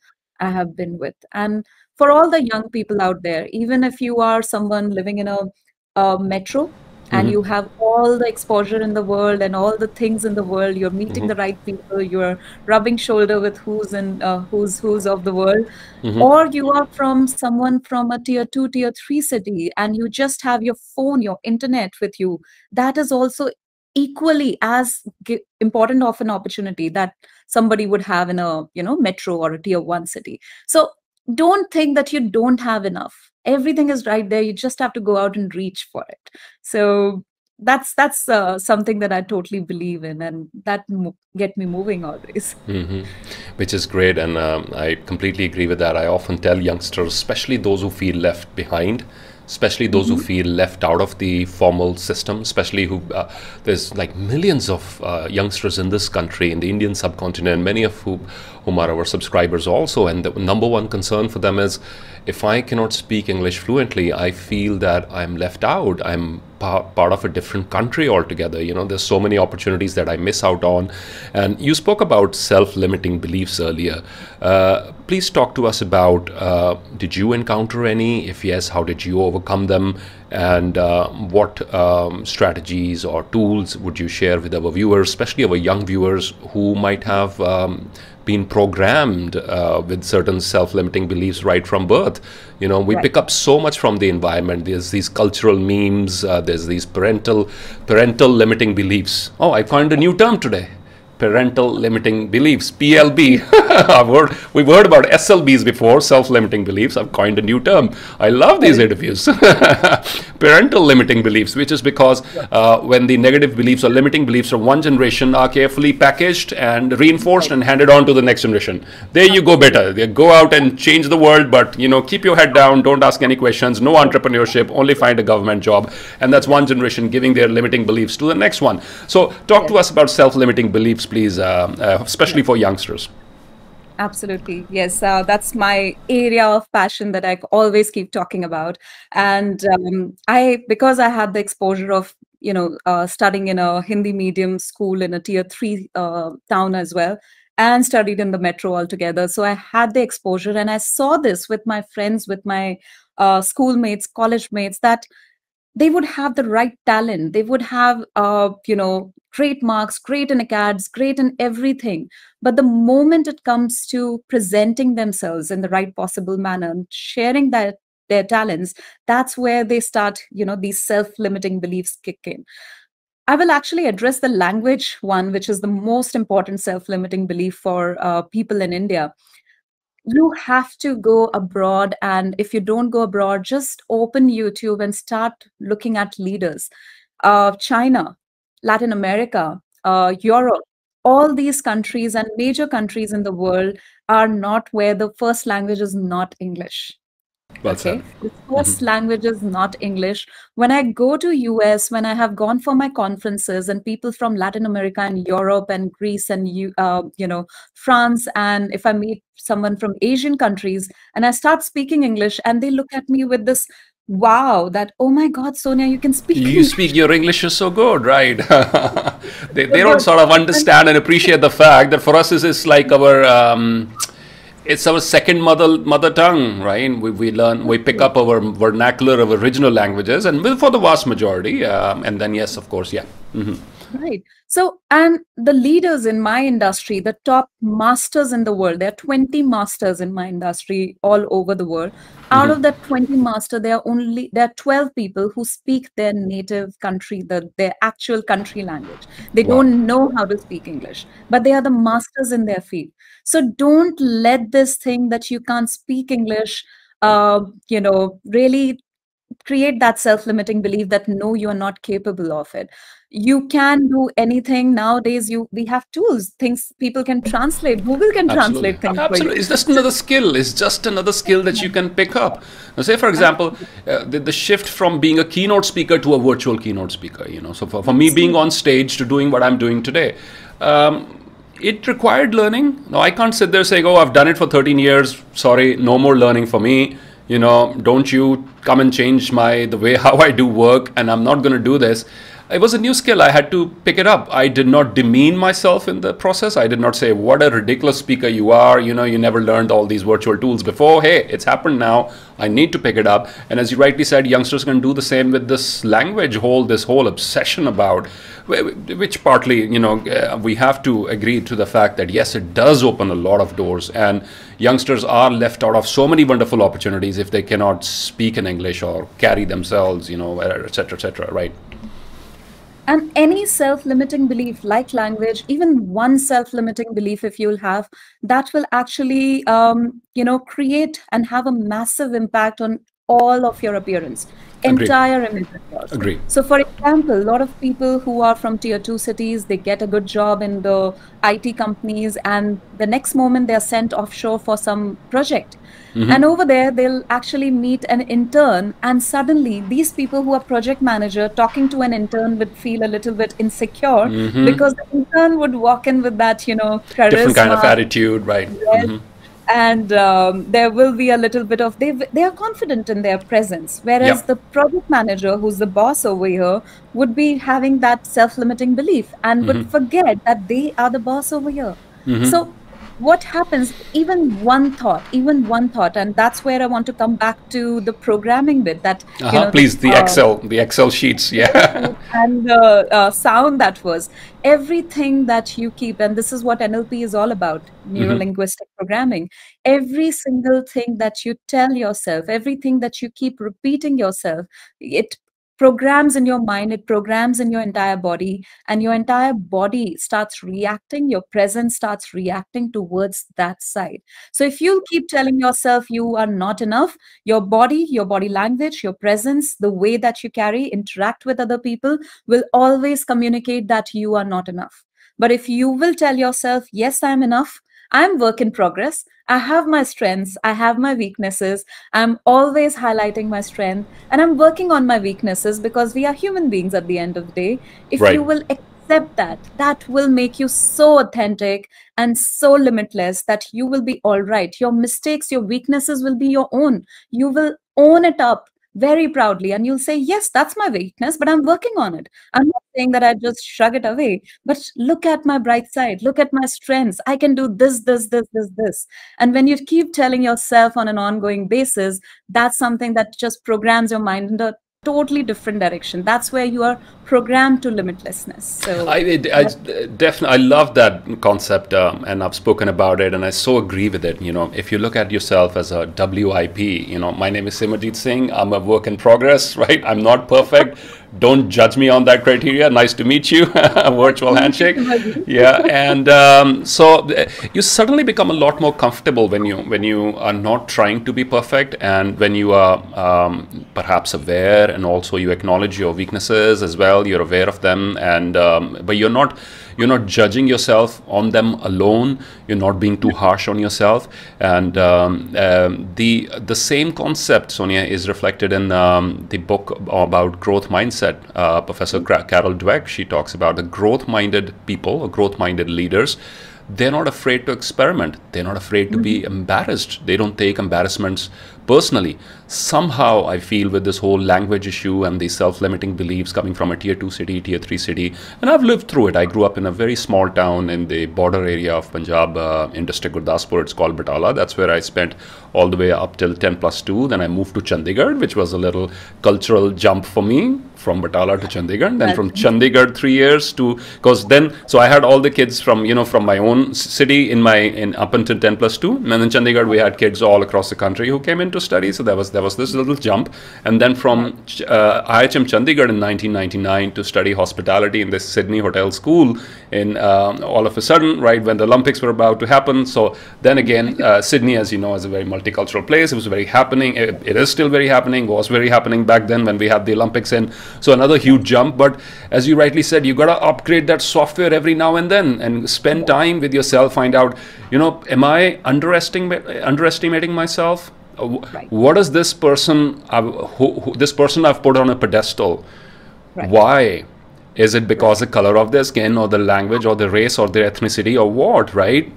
i have been with and for all the young people out there even if you are someone living in a, a metro and Mhm. you have all the exposure in the world and all the things in the world you're meeting Mhm. the right people you're rubbing shoulder with who's in uh, who's who's of the world Mhm. or you are from someone from a tier 2 tier 3 city and you just have your phone your internet with you that is also equally as important of an opportunity that somebody would have in a you know metro or a tier 1 city. So don't think that you don't have enough. Everything is right there. You just have to go out and reach for it. So that's that's uh, something that i totally believe in and that get me moving always. Hmm Which is great, and um, I completely agree with that. I often tell youngsters, especially those who feel left behind, especially those who feel left out of the formal system, especially who uh, there's like millions of uh, youngsters in this country, in the Indian subcontinent, many of whom, whom are our subscribers also, and the number one concern for them is if I cannot speak English fluently, I feel that I'm left out. I'm part of a different country altogether. You know, there's so many opportunities that I miss out on. And you spoke about self-limiting beliefs earlier. Uh, please talk to us about uh, did you encounter any? If yes, how did you overcome them? And uh, what um, strategies or tools would you share with our viewers, especially our young viewers who might have um, been programmed uh, with certain self-limiting beliefs right from birth? You know, we Right. pick up so much from the environment. There's these cultural memes. Uh, there's these parental parental limiting beliefs. Oh, I coined a new term today. Parental limiting beliefs, PLB. I've heard, we've heard about SLBs before, self-limiting beliefs. I've coined a new term. I love these interviews. Parental limiting beliefs, which is because uh, when the negative beliefs or limiting beliefs from one generation are carefully packaged and reinforced and handed on to the next generation, there you go better. They go out and change the world, but you know, keep your head down. Don't ask any questions. No entrepreneurship. Only find a government job, and that's one generation giving their limiting beliefs to the next one. So, talk to us about self-limiting beliefs, please, uh, uh, especially for youngsters. Absolutely. Yes. Uh, that's my area of passion that I always keep talking about. And um, I, because I had the exposure of, you know, uh, studying in a Hindi medium school in a tier three uh, town as well, and studied in the metro altogether. So I had the exposure and I saw this with my friends, with my uh, schoolmates, college mates, that they would have the right talent they would have you know great marks great in acads great in everything. But the moment it comes to presenting themselves in the right possible manner and sharing that their talents that's where they start you know these self-limiting beliefs kick in. I will actually address the language one which is the most important self-limiting belief for uh, people in india. You have to go abroad and if you don't go abroad just open youtube and start looking at leaders. Uh, china latin america uh, europe all these countries and major countries in the world are not where the first language is not english. Well okay? Said. the 1st language is not english. When i go to us when i have gone for my conferences and people from latin america and europe and greece and you uh, you know france and if i meet someone from asian countries and i start speaking english and they look at me with this wow that oh my god sonia you can speak You speak your English is so good, right? they, they don't sort of understand and appreciate the fact that for us this is like our um, it's our second mother mother tongue, right? We, we learn we pick up our vernacular of original languages, and for the vast majority, um, and then yes, of course, yeah. hmm Right. So, and the leaders in my industry, the top masters in the world, there are 20 masters in my industry all over the world. Out of that 20 master, there are only there are 12 people who speak their native country, the their actual country language. They Wow. don't know how to speak English, but they are the masters in their field. So don't let this thing that you can't speak English, uh, you know, really create that self-limiting belief that no you are not capable of it you can do anything nowadays you we have tools things people can translate google can Absolutely. translate things Absolutely. It's just another skill. It's just another skill that you can pick up. Now, say, for example, uh, the, the shift from being a keynote speaker to a virtual keynote speaker, you know, so for, for me being on stage to doing what I'm doing today, um, it required learning. No, I can't sit there saying, oh, I've done it for 13 years. Sorry, no more learning for me. You know, don't you come and change my the way how I do work, and I'm not going to do this it was a new skill. I had to pick it up. I did not demean myself in the process. I did not say, What a ridiculous speaker you are. You know, you never learned all these virtual tools before. Hey, it's happened now. I need to pick it up. And as you rightly said, youngsters can do the same with this language whole, this whole obsession about, which partly, you know, uh, we have to agree to the fact that yes, it does open a lot of doors. And youngsters are left out of so many wonderful opportunities if they cannot speak in English or carry themselves, you know, et cetera, et cetera, right? And any self-limiting belief like language even one self-limiting belief if you'll have that will actually um, you know create and have a massive impact on all of your appearance. Entire of yours. Agree. So, for example, a lot of people who are from tier two cities, they get a good job in the IT companies, and the next moment they are sent offshore for some project. And over there, they'll actually meet an intern, and suddenly these people who are project manager talking to an intern would feel a little bit insecure because the intern would walk in with that, you know, charisma, Different kind of attitude, right? Yes. Mhm. And um, there will be a little bit of they they are confident in their presence. Whereas Yeah. the project manager who's the boss over here would be having that self-limiting belief and would forget that they are the boss over here. So what happens even one thought even one thought and that's where i want to come back to the programming bit that Uh-huh. know, Please, the uh, Excel, the Excel sheets, yeah. and the uh, sound that was everything that you keep and this is what nlp is all about neuro linguistic programming every single thing that you tell yourself everything that you keep repeating yourself it programs in your mind it programs in your entire body and your entire body starts reacting your presence starts reacting towards that side. So if you keep telling yourself you are not enough your body your body language your presence the way that you carry interact with other people will always communicate that you are not enough. But if you will tell yourself yes i'm enough i'm work in progress. I have my strengths. I have my weaknesses. I'm always highlighting my strength and i'm working on my weaknesses because we are human beings at the end of the day. If Right. you will accept that that will make you so authentic and so limitless that you will be all right. Your mistakes your weaknesses will be your own. You will own it up very proudly and you'll say yes that's my weakness but i'm working on it. I'm not saying that i just shrug it away but look at my bright side look at my strengths. I can do this this this this this. And when you keep telling yourself on an ongoing basis that's something that just programs your mind in a totally different direction that's where you are programmed to limitlessness so I, I definitely I love that concept, um, and I've spoken about it, and I so agree with it. You know, if you look at yourself as a WIP, you know, my name is Simerjeet Singh. I'm a work in progress, right? I'm not perfect. Don't judge me on that criteria. Nice to meet you. Virtual handshake. Yeah, and um, so uh, you suddenly become a lot more comfortable when you when you are not trying to be perfect, and when you are um, perhaps aware, and also you acknowledge your weaknesses as well. You're aware of them, and um, but you're not you're not judging yourself on them alone. You're not being too harsh on yourself, and um, um, the the same concept, Sonia, is reflected in um, the book about growth mindset. Uh, Professor Carol Dweck she talks about the growth-minded people, or growth-minded leaders. They're not afraid to experiment. They're not afraid to be embarrassed. They don't take embarrassments personally. Somehow, I feel with this whole language issue and these self limiting beliefs coming from a tier 2 city, tier 3 city, and I've lived through it. I grew up in a very small town in the border area of Punjab, uh, in district Gurdaspur. It's called Batala. That's where I spent all the way up till 10 plus 2. Then I moved to Chandigarh, which was a little cultural jump for me from Batala to Chandigarh. Then from Chandigarh, three years to, because then, so I had all the kids from, you know, from my own city in my, in up until 10 plus 2. And then in Chandigarh, we had kids all across the country who came to study. So there was there was this little jump, and then from uh, IHM Chandigarh in 1999 to study hospitality in the Sydney Hotel School. In um, all of a sudden, right when the Olympics were about to happen. So then again, uh, Sydney, as you know, is a very multicultural place. It was very happening. It, it is still very happening. Was very happening back then when we had the Olympics in. So another huge jump. But as you rightly said, you got to upgrade that software every now and then and spend time with yourself. Find out, you know, am I underestimating underestimating myself? Uh, Right. What is this person? Who, who, this person I've put on a pedestal. Right. Why? Is it because the color of their skin, or the language, or the race, or their ethnicity, or what? Right.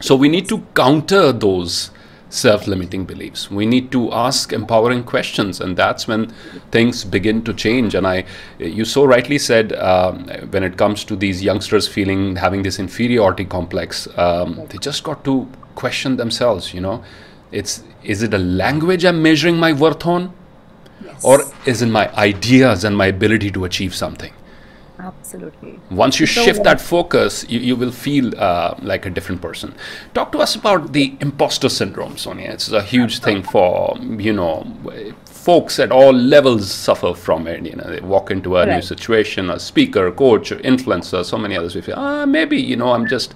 So we need to counter those self-limiting beliefs. We need to ask empowering questions, and that's when things begin to change. And I, you so rightly said, um, when it comes to these youngsters feeling having this inferiority complex, um, they just got to question themselves. You know, it's is it a language I'm measuring my worth on, Yes. or is it my ideas and my ability to achieve something? Absolutely. Once you So shift well- that focus, you, you will feel uh, like a different person. Talk to us about the imposter syndrome, Sonia. It's a huge thing for, you know, folks at all levels suffer from it. You know, they walk into a new Right. situation, situation, a speaker, coach, influencer, so many others. We feel, ah, maybe, you know, I'm just,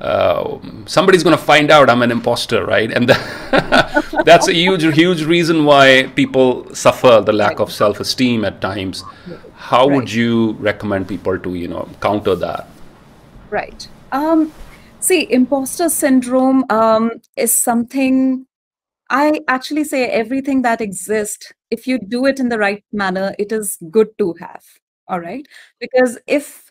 uh, somebody's going to find out I'm an imposter, right? And that's a huge, huge reason why people suffer the lack of self-esteem at times. How would you recommend people to, you know, counter that? Right. Um, see, imposter syndrome um, is something I actually say everything that exists, if you do it in the right manner, it is good to have. All right. Because if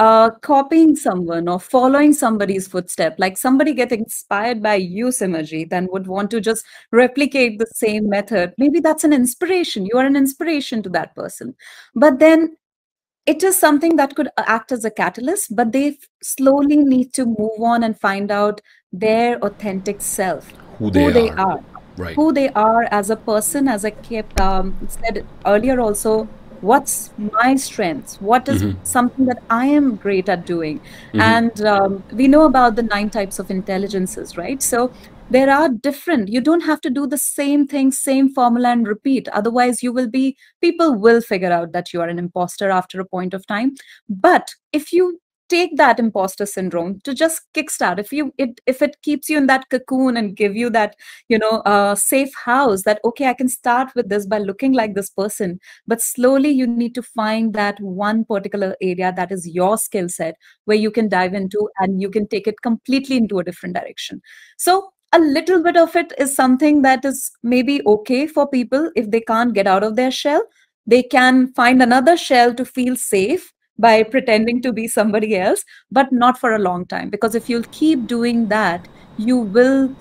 uh, copying someone or following somebody's footstep, like somebody get inspired by you, Simaji, then would want to just replicate the same method, maybe that's an inspiration. You are an inspiration to that person. But then it is something that could act as a catalyst, but they slowly need to move on and find out their authentic self, Who they are. are, Right. who they are as a person, as I kept um, said earlier also. What's my strengths? What is something that I am great at doing? And um, we know about the nine types of intelligences, right? So there are different you don't have to do the same thing same formula and repeat otherwise you will be people will figure out that you are an imposter after a point of time but if you take that imposter syndrome to just kickstart. If you it if it keeps you in that cocoon and give you that you know uh, safe house that okay i can start with this by looking like this person but slowly you need to find that one particular area that is your skill set where you can dive into and you can take it completely into a different direction. So a little bit of it is something that is maybe okay for people if they can't get out of their shell. They can find another shell to feel safe by pretending to be somebody else but not for a long time because if you'll keep doing that you will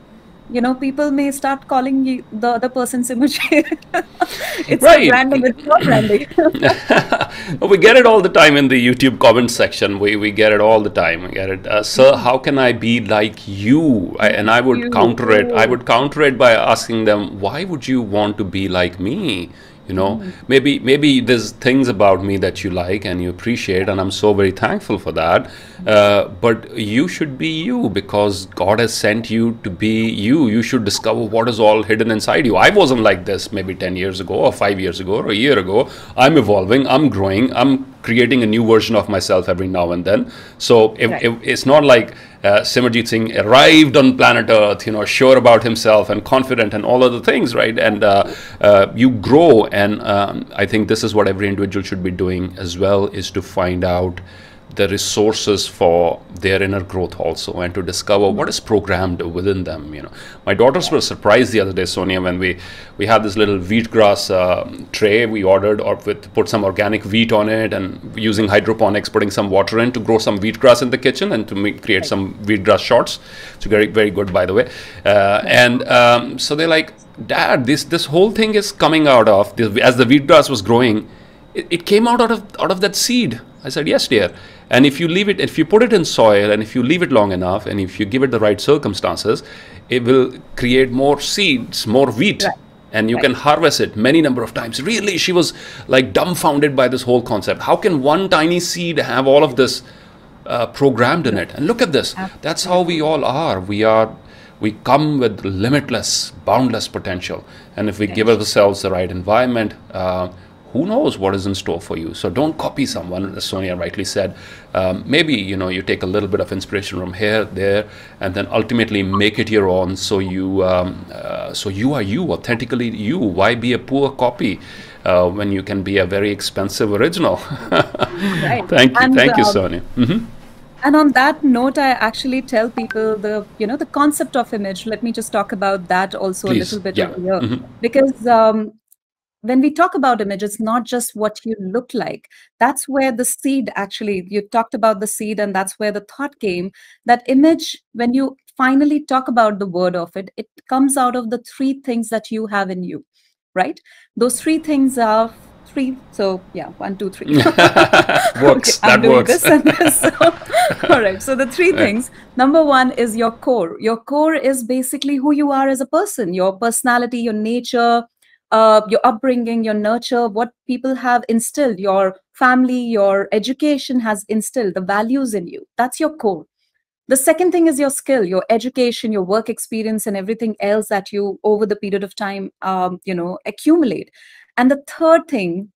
you know people may start calling you the other person Simaji. it's Right. random it's not branding we get it all the time in the YouTube comment section. We, we get it all the time. We get it. Uh, Sir, how can I be like you? I, and I would You. counter it. I would counter it by asking them, why would you want to be like me? You know, maybe maybe there's things about me that you like and you appreciate, and I'm so very thankful for that. Uh, but you should be you because God has sent you to be you. You should discover what is all hidden inside you. I wasn't like this maybe 10 years ago, or five years ago, or a year ago. I'm evolving. I'm growing. I'm creating a new version of myself every now and then. So if, Right. if it's not like uh, Simerjeet Singh arrived on planet Earth, you know, sure about himself and confident and all other things, right? And uh, uh, you grow, and um, I think this is what every individual should be doing as well: is to find out the resources for their inner growth also and to discover what is programmed within them you know. My daughters were surprised the other day sonia when we we had this little wheatgrass uh, tray we ordered or with put some organic wheat on it and using hydroponics putting some water in to grow some wheatgrass in the kitchen and to make, create some wheatgrass shots. It's very very good by the way. Uh, and um, so they're like dad this this whole thing is coming out of this, as the wheatgrass was growing it, it came out, out of out of that seed. I said yes dear and if you leave it if you put it in soil and if you leave it long enough and if you give it the right circumstances it will create more seeds more wheat. Right. and you can harvest it many number of times. Really she was like dumbfounded by this whole concept. How can one tiny seed have all of this uh, programmed in it? And look at this. That's how we all are. We are we come with limitless, boundless potential. And if we give ourselves the right environment, uh, who knows what is in store for you so don't copy someone as sonia rightly said um, maybe you know you take a little bit of inspiration from here there and then ultimately make it your own so you um, uh, so you are you authentically you why be a poor copy uh, when you can be a very expensive original right. thank you and, thank you um, sonia mm-hmm. and on that note i actually tell people the you know the concept of image let me just talk about that also Please. a little bit yeah. here mm-hmm. because um, when we talk about image, it's not just what you look like. That's where the seed actually, you talked about the seed, and that's where the thought came. That image, when you finally talk about the word of it, it comes out of the three things that you have in you, right? Those three things are three. So, yeah, one, two, three. works. okay, that works. This and this. So, all right. So, the three things number one is your core. Your core is basically who you are as a person, your personality, your nature uh, your upbringing, your nurture, what people have instilled, your family, your education has instilled the values in you. That's your core. The second thing is your skill, your education, your work experience, and everything else that you over the period of time, um, you know, accumulate. And the third thing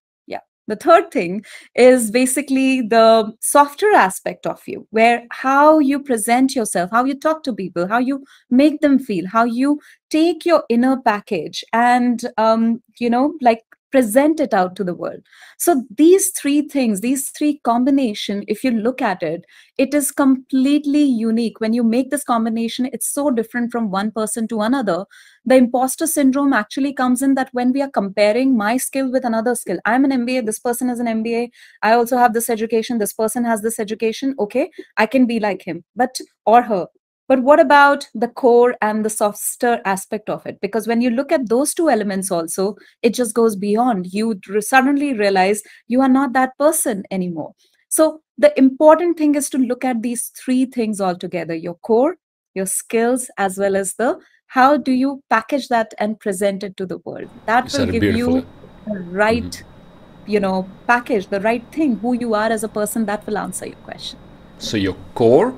the third thing is basically the softer aspect of you, where how you present yourself, how you talk to people, how you make them feel, how you take your inner package and, um, you know, like present it out to the world. So these three things these three combination if you look at it it is completely unique. When you make this combination it's so different from one person to another. The imposter syndrome actually comes in that when we are comparing my skill with another skill. I'm an mba this person is an mba i also have this education this person has this education. Okay i can be like him but or her but what about the core and the softer aspect of it? Because when you look at those two elements also, it just goes beyond. You suddenly realize you are not that person anymore. So the important thing is to look at these three things all together your core, your skills, as well as the how do you package that and present it to the world. That will give you the right, mm-hmm. you know, package, the right thing, who you are as a person that will answer your question. So your core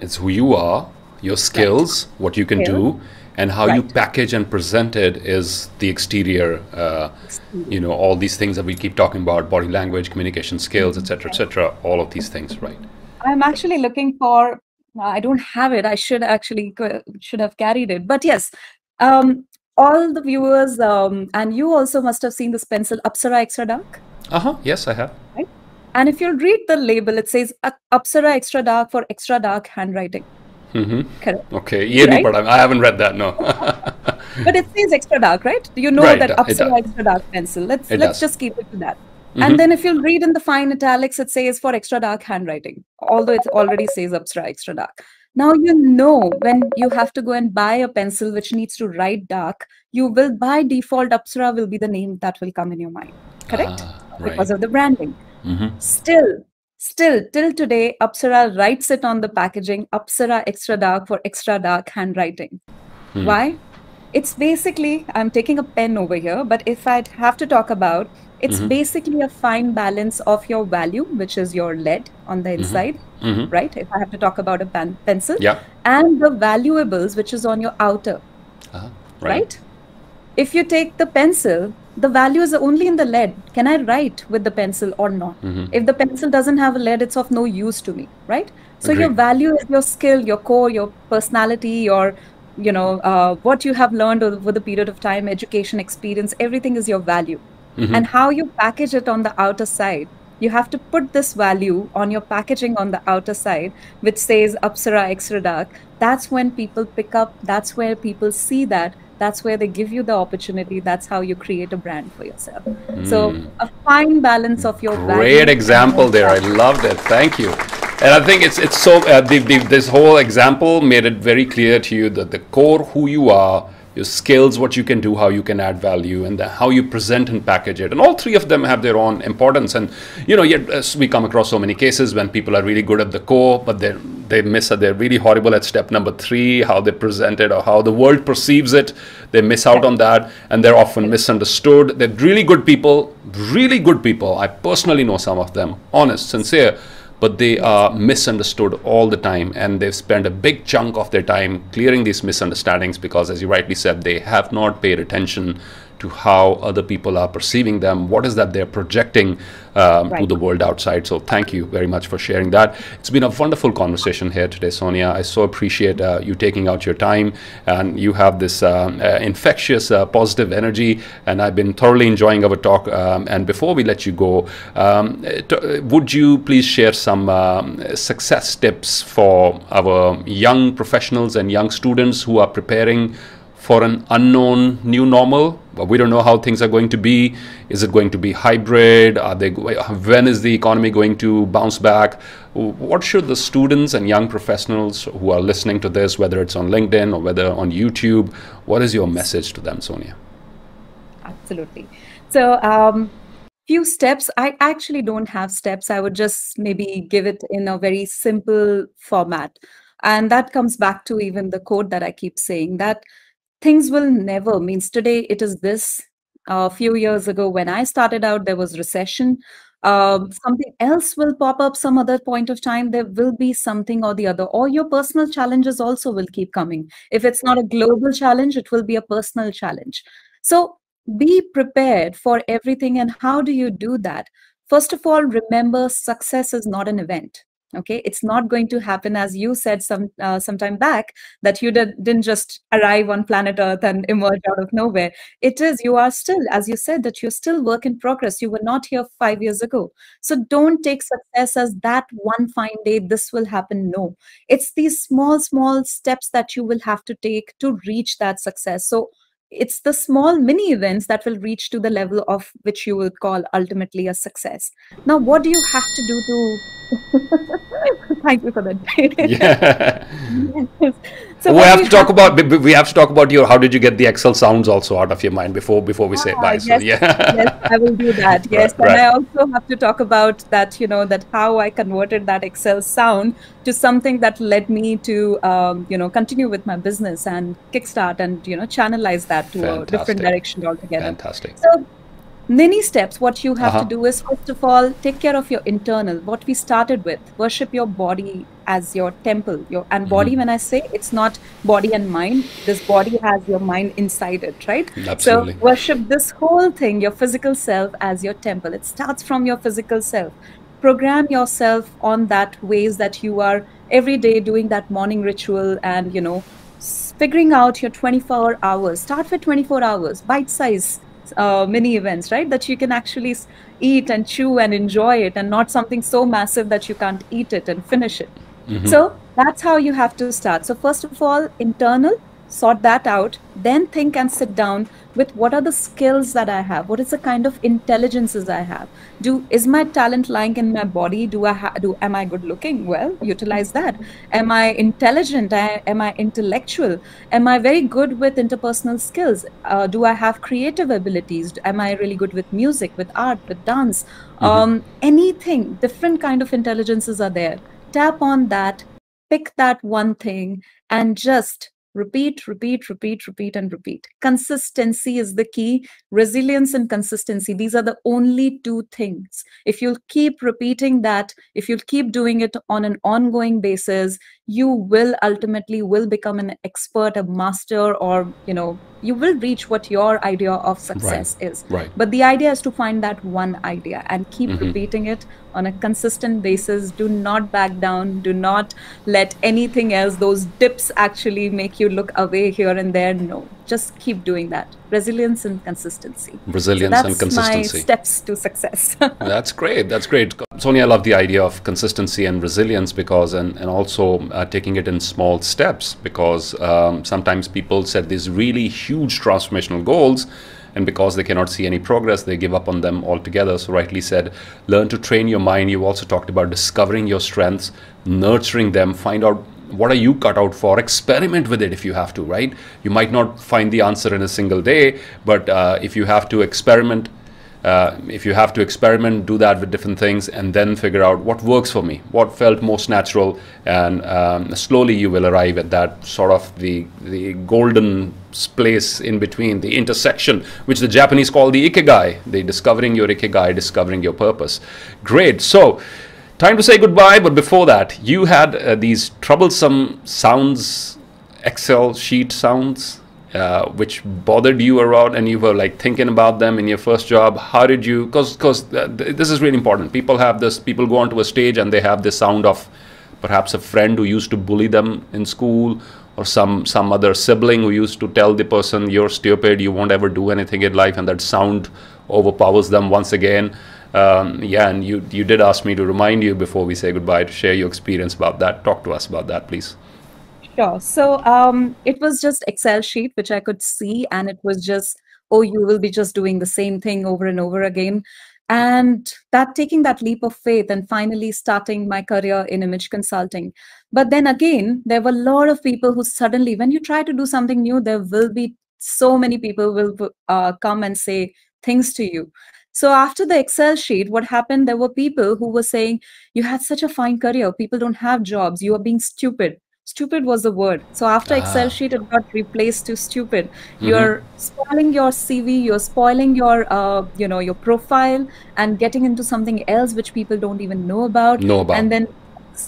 it's who you are your skills, right. what you can do, and how right. you package and present it is the exterior. Uh, you know, all these things that we keep talking about: body language, communication skills, etc., etc. all of these things, right? I'm actually looking for. I don't have it. I should actually should have carried it. But yes, um, all the viewers um, and you also must have seen this pencil Apsara Extra Dark. Uh huh. Yes, I have. Right. And if you'll read the label, it says Apsara Extra Dark for extra dark handwriting. Mm-hmm. Okay, ye right? I haven't read that. No. but it says extra dark, right? You know right, that Apsara extra dark pencil. Let's it let's does. just keep it to that. Mm-hmm. And then if you read in the fine italics, it says for extra dark handwriting, although it already says Apsara extra dark. Now you know when you have to go and buy a pencil which needs to write dark, you will by default Apsara will be the name that will come in your mind, correct? Ah, right. Because of the branding. Mm-hmm. Still, Still, till today, Apsara writes it on the packaging Apsara Extra Dark for extra dark handwriting. Hmm. Why? It's basically, I'm taking a pen over here, but if I'd have to talk about, it's mm-hmm. basically a fine balance of your value, which is your lead on the mm-hmm. inside, mm-hmm. right? If I have to talk about a pen- pencil, yeah. and the valuables, which is on your outer, uh-huh. right. right? If you take the pencil, the value is only in the lead. Can I write with the pencil or not? Mm-hmm. If the pencil doesn't have a lead, it's of no use to me, right? So Agreed. your value is your skill, your core, your personality, your you know uh, what you have learned over the period of time, education, experience. Everything is your value, mm-hmm. and how you package it on the outer side. You have to put this value on your packaging on the outer side, which says Apsara Extra Dark. That's when people pick up. That's where people see that that's where they give you the opportunity. That's how you create a brand for yourself. Mm. so hmm. a fine balance of your great example there. I loved it. Thank you. And i think it's it's so uh, the, the, this whole example made it very clear to you that the core who you are your skills, what you can do, how you can add value, and the, how you present and package it. And all three of them have their own importance. And you know, yet uh, we come across so many cases when people are really good at the core, but they they miss it. They're really horrible at step number three, how they present it or how the world perceives it. They miss out on that, and they're often misunderstood. They're really good people, really good people. I personally know some of them, honest, sincere but they are misunderstood all the time and they've spent a big chunk of their time clearing these misunderstandings because as you rightly said they have not paid attention to how other people are perceiving them, what is that they're projecting um, right. to the world outside. So thank you very much for sharing that. It's been a wonderful conversation here today, Sonia. I so appreciate uh, you taking out your time and you have this um, uh, infectious, uh, positive energy. And I've been thoroughly enjoying our talk. Um, and before we let you go, um, t- would you please share some um, success tips for our young professionals and young students who are preparing? For an unknown new normal. We don't know how things are going to be. Is it going to be hybrid? Are they? When is the economy going to bounce back? What should the students and young professionals who are listening to this, whether it's on LinkedIn or whether on YouTube, what is your message to them, Sonia? Absolutely. So. Um, few steps i actually don't have steps i would just maybe give it in a very simple format and that comes back to even the quote that i keep saying that things will never means today it is this a few years ago when i started out there was recession. Um, something else will pop up some other point of time there will be something or the other or your personal challenges also will keep coming. If it's not a global challenge it will be a personal challenge. So be prepared for everything and how do you do that? First of all remember success is not an event okay? It's not going to happen as you said some uh, some time back that you did, didn't just arrive on planet earth and emerge out of nowhere. It is you are still as you said that you're still work in progress. You were not here 5 years ago. So don't take success as that one fine day this will happen. No. It's these small small steps that you will have to take to reach that success. So it's the small mini events that will reach to the level of which you will call ultimately a success now what do you have to do to Thank you for that. yeah. yes. So we have to talk about we have to talk about your how did you get the Excel sounds also out of your mind before before we ah, say bye. Yes, so, yeah. yes, I will do that. Yes, right, and right. I also have to talk about that. You know that how I converted that Excel sound to something that led me to um, you know continue with my business and kickstart and you know channelize that to Fantastic. a different direction altogether. Fantastic. So many steps what you have uh-huh. to do is first of all take care of your internal what we started with. Worship your body as your temple. Your and mm-hmm. body when i say it's not body and mind. This body has your mind inside it right? Absolutely. so worship this whole thing your physical self as your temple. It starts from your physical self. Program yourself on that ways that you are every day doing that morning ritual and you know figuring out your 24 hours. Start with 24 hours bite size uh, mini events, right? That you can actually eat and chew and enjoy it, and not something so massive that you can't eat it and finish it. Mm-hmm. So that's how you have to start. So first of all, internal, sort that out then think and sit down with what are the skills that i have what is the kind of intelligences i have. Do is my talent lying in my body? Do i ha- do am i good looking? Well utilize that. Am i intelligent? Am i intellectual? Am i very good with interpersonal skills? Uh, do i have creative abilities? Am i really good with music with art with dance? Mm-hmm. um, anything different kind of intelligences are there. Tap on that pick that one thing and just repeat repeat repeat repeat and repeat. Consistency is the key. Resilience and consistency these are the only two things. If you'll keep repeating that if you'll keep doing it on an ongoing basis you will ultimately will become an expert a master or you know you will reach what your idea of success right. is. Right. But the idea is to find that one idea and keep mm-hmm. repeating it on a consistent basis. Do not back down. Do not let anything else those dips actually make you look away here and there. No just keep doing that. Resilience and consistency. Resilience so and consistency. steps to success. That's great. That's great. Sonia i love the idea of consistency and resilience because and, and also taking it in small steps because um, sometimes people set these really huge transformational goals and because they cannot see any progress they give up on them altogether. So rightly said learn to train your mind. You also talked about discovering your strengths nurturing them. Find out what are you cut out for. Experiment with it if you have to right? You might not find the answer in a single day but uh, if you have to experiment uh, if you have to experiment do that with different things and then figure out what works for me what felt most natural. And um, slowly you will arrive at that sort of the the golden place in between the intersection which the japanese call the ikigai the discovering your ikigai discovering your purpose. Great. So Time to say goodbye, but before that, you had uh, these troublesome sounds, Excel sheet sounds, uh, which bothered you around, and you were like thinking about them in your first job. How did you? Because because uh, th- this is really important. People have this. People go onto a stage and they have this sound of perhaps a friend who used to bully them in school, or some some other sibling who used to tell the person you're stupid, you won't ever do anything in life, and that sound overpowers them once again um, yeah, and you you did ask me to remind you before we say goodbye to share your experience about that. Talk to us about that, please. Sure. So um, it was just Excel sheet which I could see, and it was just, oh, you will be just doing the same thing over and over again. And that taking that leap of faith and finally starting my career in image consulting. But then again, there were a lot of people who suddenly, when you try to do something new, there will be so many people will uh, come and say things to you so after the Excel sheet, what happened? There were people who were saying, You had such a fine career. People don't have jobs. You are being stupid. Stupid was the word. So after ah. Excel sheet, it got replaced to stupid. Mm-hmm. You're spoiling your CV. You're spoiling your, uh, you know, your profile and getting into something else which people don't even know about. Know about. And then,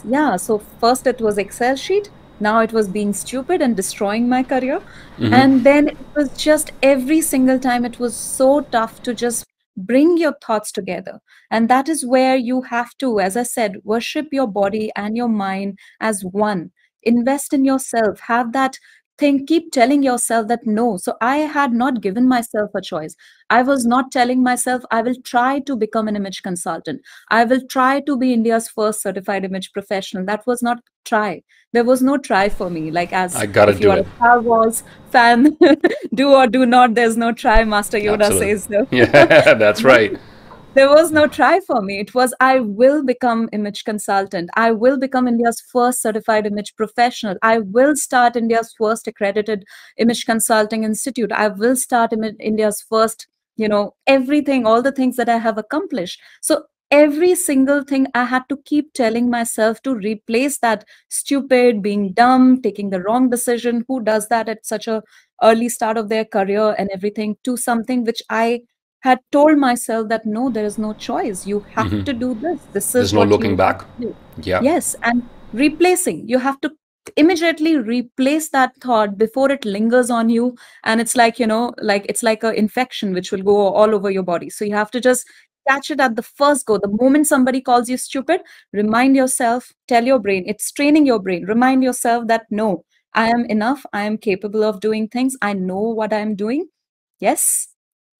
yeah. So first it was Excel sheet now it was being stupid and destroying my career mm-hmm. and then it was just every single time it was so tough to just bring your thoughts together and that is where you have to as i said worship your body and your mind as one invest in yourself have that thing keep telling yourself that no. So i had not given myself a choice. I was not telling myself i will try to become an image consultant. I will try to be india's first certified image professional. That was not try. There was no try for me. Like as I gotta if you are it. a star wars fan do or do not there's no try master yoda Absolutely. says so. Yeah that's right there was no try for me. It was i will become image consultant. I will become india's first certified image professional. I will start india's first accredited image consulting institute. I will start india's first you know everything all the things that i have accomplished. So every single thing i had to keep telling myself to replace that stupid being dumb taking the wrong decision who does that at such a early start of their career and everything to something which i had told myself that no there is no choice you have mm-hmm. to do this this is there's no looking back yeah yes and replacing you have to immediately replace that thought before it lingers on you and it's like you know like it's like an infection which will go all over your body so you have to just catch it at the first go. The moment somebody calls you stupid, remind yourself, tell your brain, it's training your brain. Remind yourself that no, I am enough. I am capable of doing things. I know what I'm doing. Yes.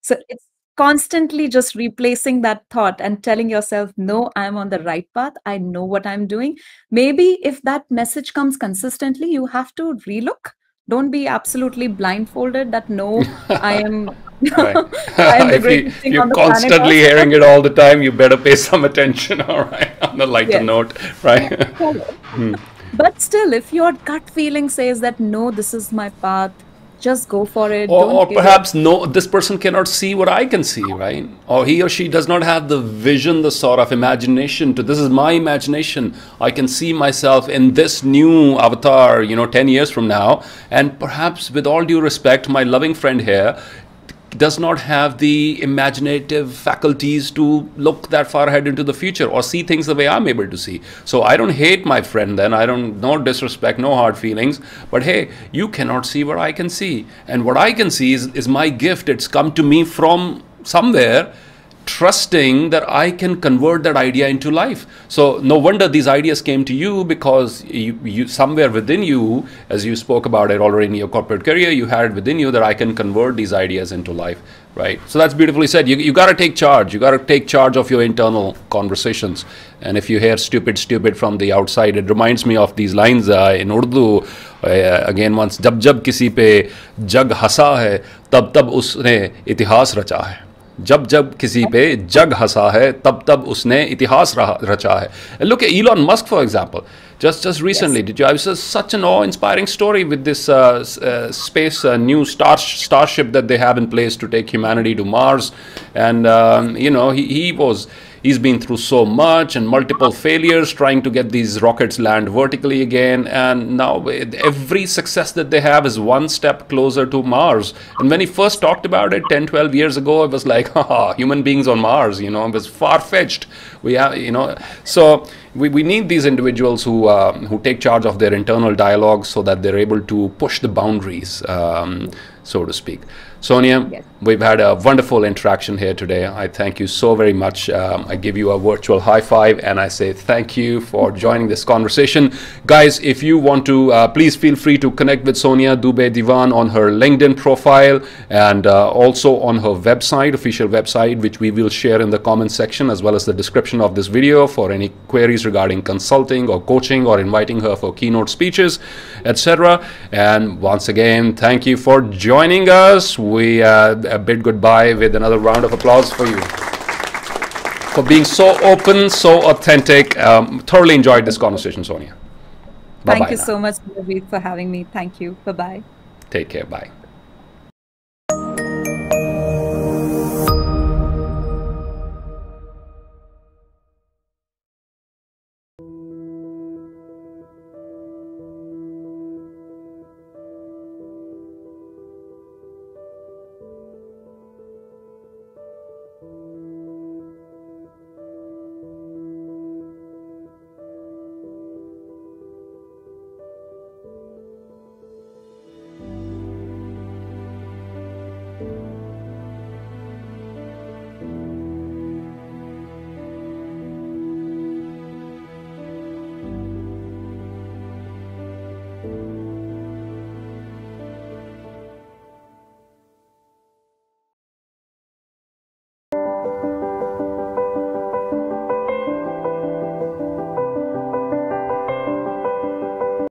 So it's constantly just replacing that thought and telling yourself, no, I'm on the right path. I know what I'm doing. Maybe if that message comes consistently, you have to relook don't be absolutely blindfolded that no i am I am if you, are constantly hearing it all the time you better pay some attention all right on the lighter yes. note right hmm. but still if your gut feeling says that no this is my path just go for it or, or perhaps it. no this person cannot see what i can see right? Or he or she does not have the vision the sort of imagination to this is my imagination. I can see myself in this new avatar you know 10 years from now. And perhaps with all due respect my loving friend here does not have the imaginative faculties to look that far ahead into the future or see things the way I'm able to see. So I don't hate my friend then. I don't, no disrespect, no hard feelings. But hey, you cannot see what I can see. And what I can see is, is my gift. It's come to me from somewhere trusting that I can convert that idea into life. So no wonder these ideas came to you because you, you, somewhere within you, as you spoke about it already in your corporate career, you had within you that I can convert these ideas into life, right? So that's beautifully said. You, you got to take charge. You got to take charge of your internal conversations. And if you hear stupid, stupid from the outside, it reminds me of these lines uh, in Urdu. Uh, again, once, jab jab kisi pe jag hasa hai, tab tab usne itihas racha hai जब जब किसी पे जग हंसा है तब तब उसने इतिहास रचा है look Elon Musk for example just just recently. Yes. Did you? It was such an awe-inspiring story with this uh, uh, space uh, new star starship that they have in place to take humanity to Mars, and um, you know he, he was he's been through so much and multiple failures trying to get these rockets land vertically again. And now every success that they have is one step closer to mars. And when he first talked about it 10 12 years ago it was like haha human beings on mars you know it was far-fetched. We have you know so we, we need these individuals who uh, who take charge of their internal dialogue so that they're able to push the boundaries um, so to speak Sonia, yes. we've had a wonderful interaction here today. I thank you so very much. Um, I give you a virtual high five and I say thank you for joining this conversation. Guys, if you want to, uh, please feel free to connect with Sonia Dubey Dewan on her LinkedIn profile and uh, also on her website, official website, which we will share in the comment section as well as the description of this video for any queries regarding consulting or coaching or inviting her for keynote speeches, etc. And once again, thank you for joining us we uh, bid goodbye with another round of applause for you for being so open, so authentic. Um, thoroughly enjoyed this conversation, Sonia. Bye Thank you now. so much, for having me. Thank you. Bye bye. Take care. Bye.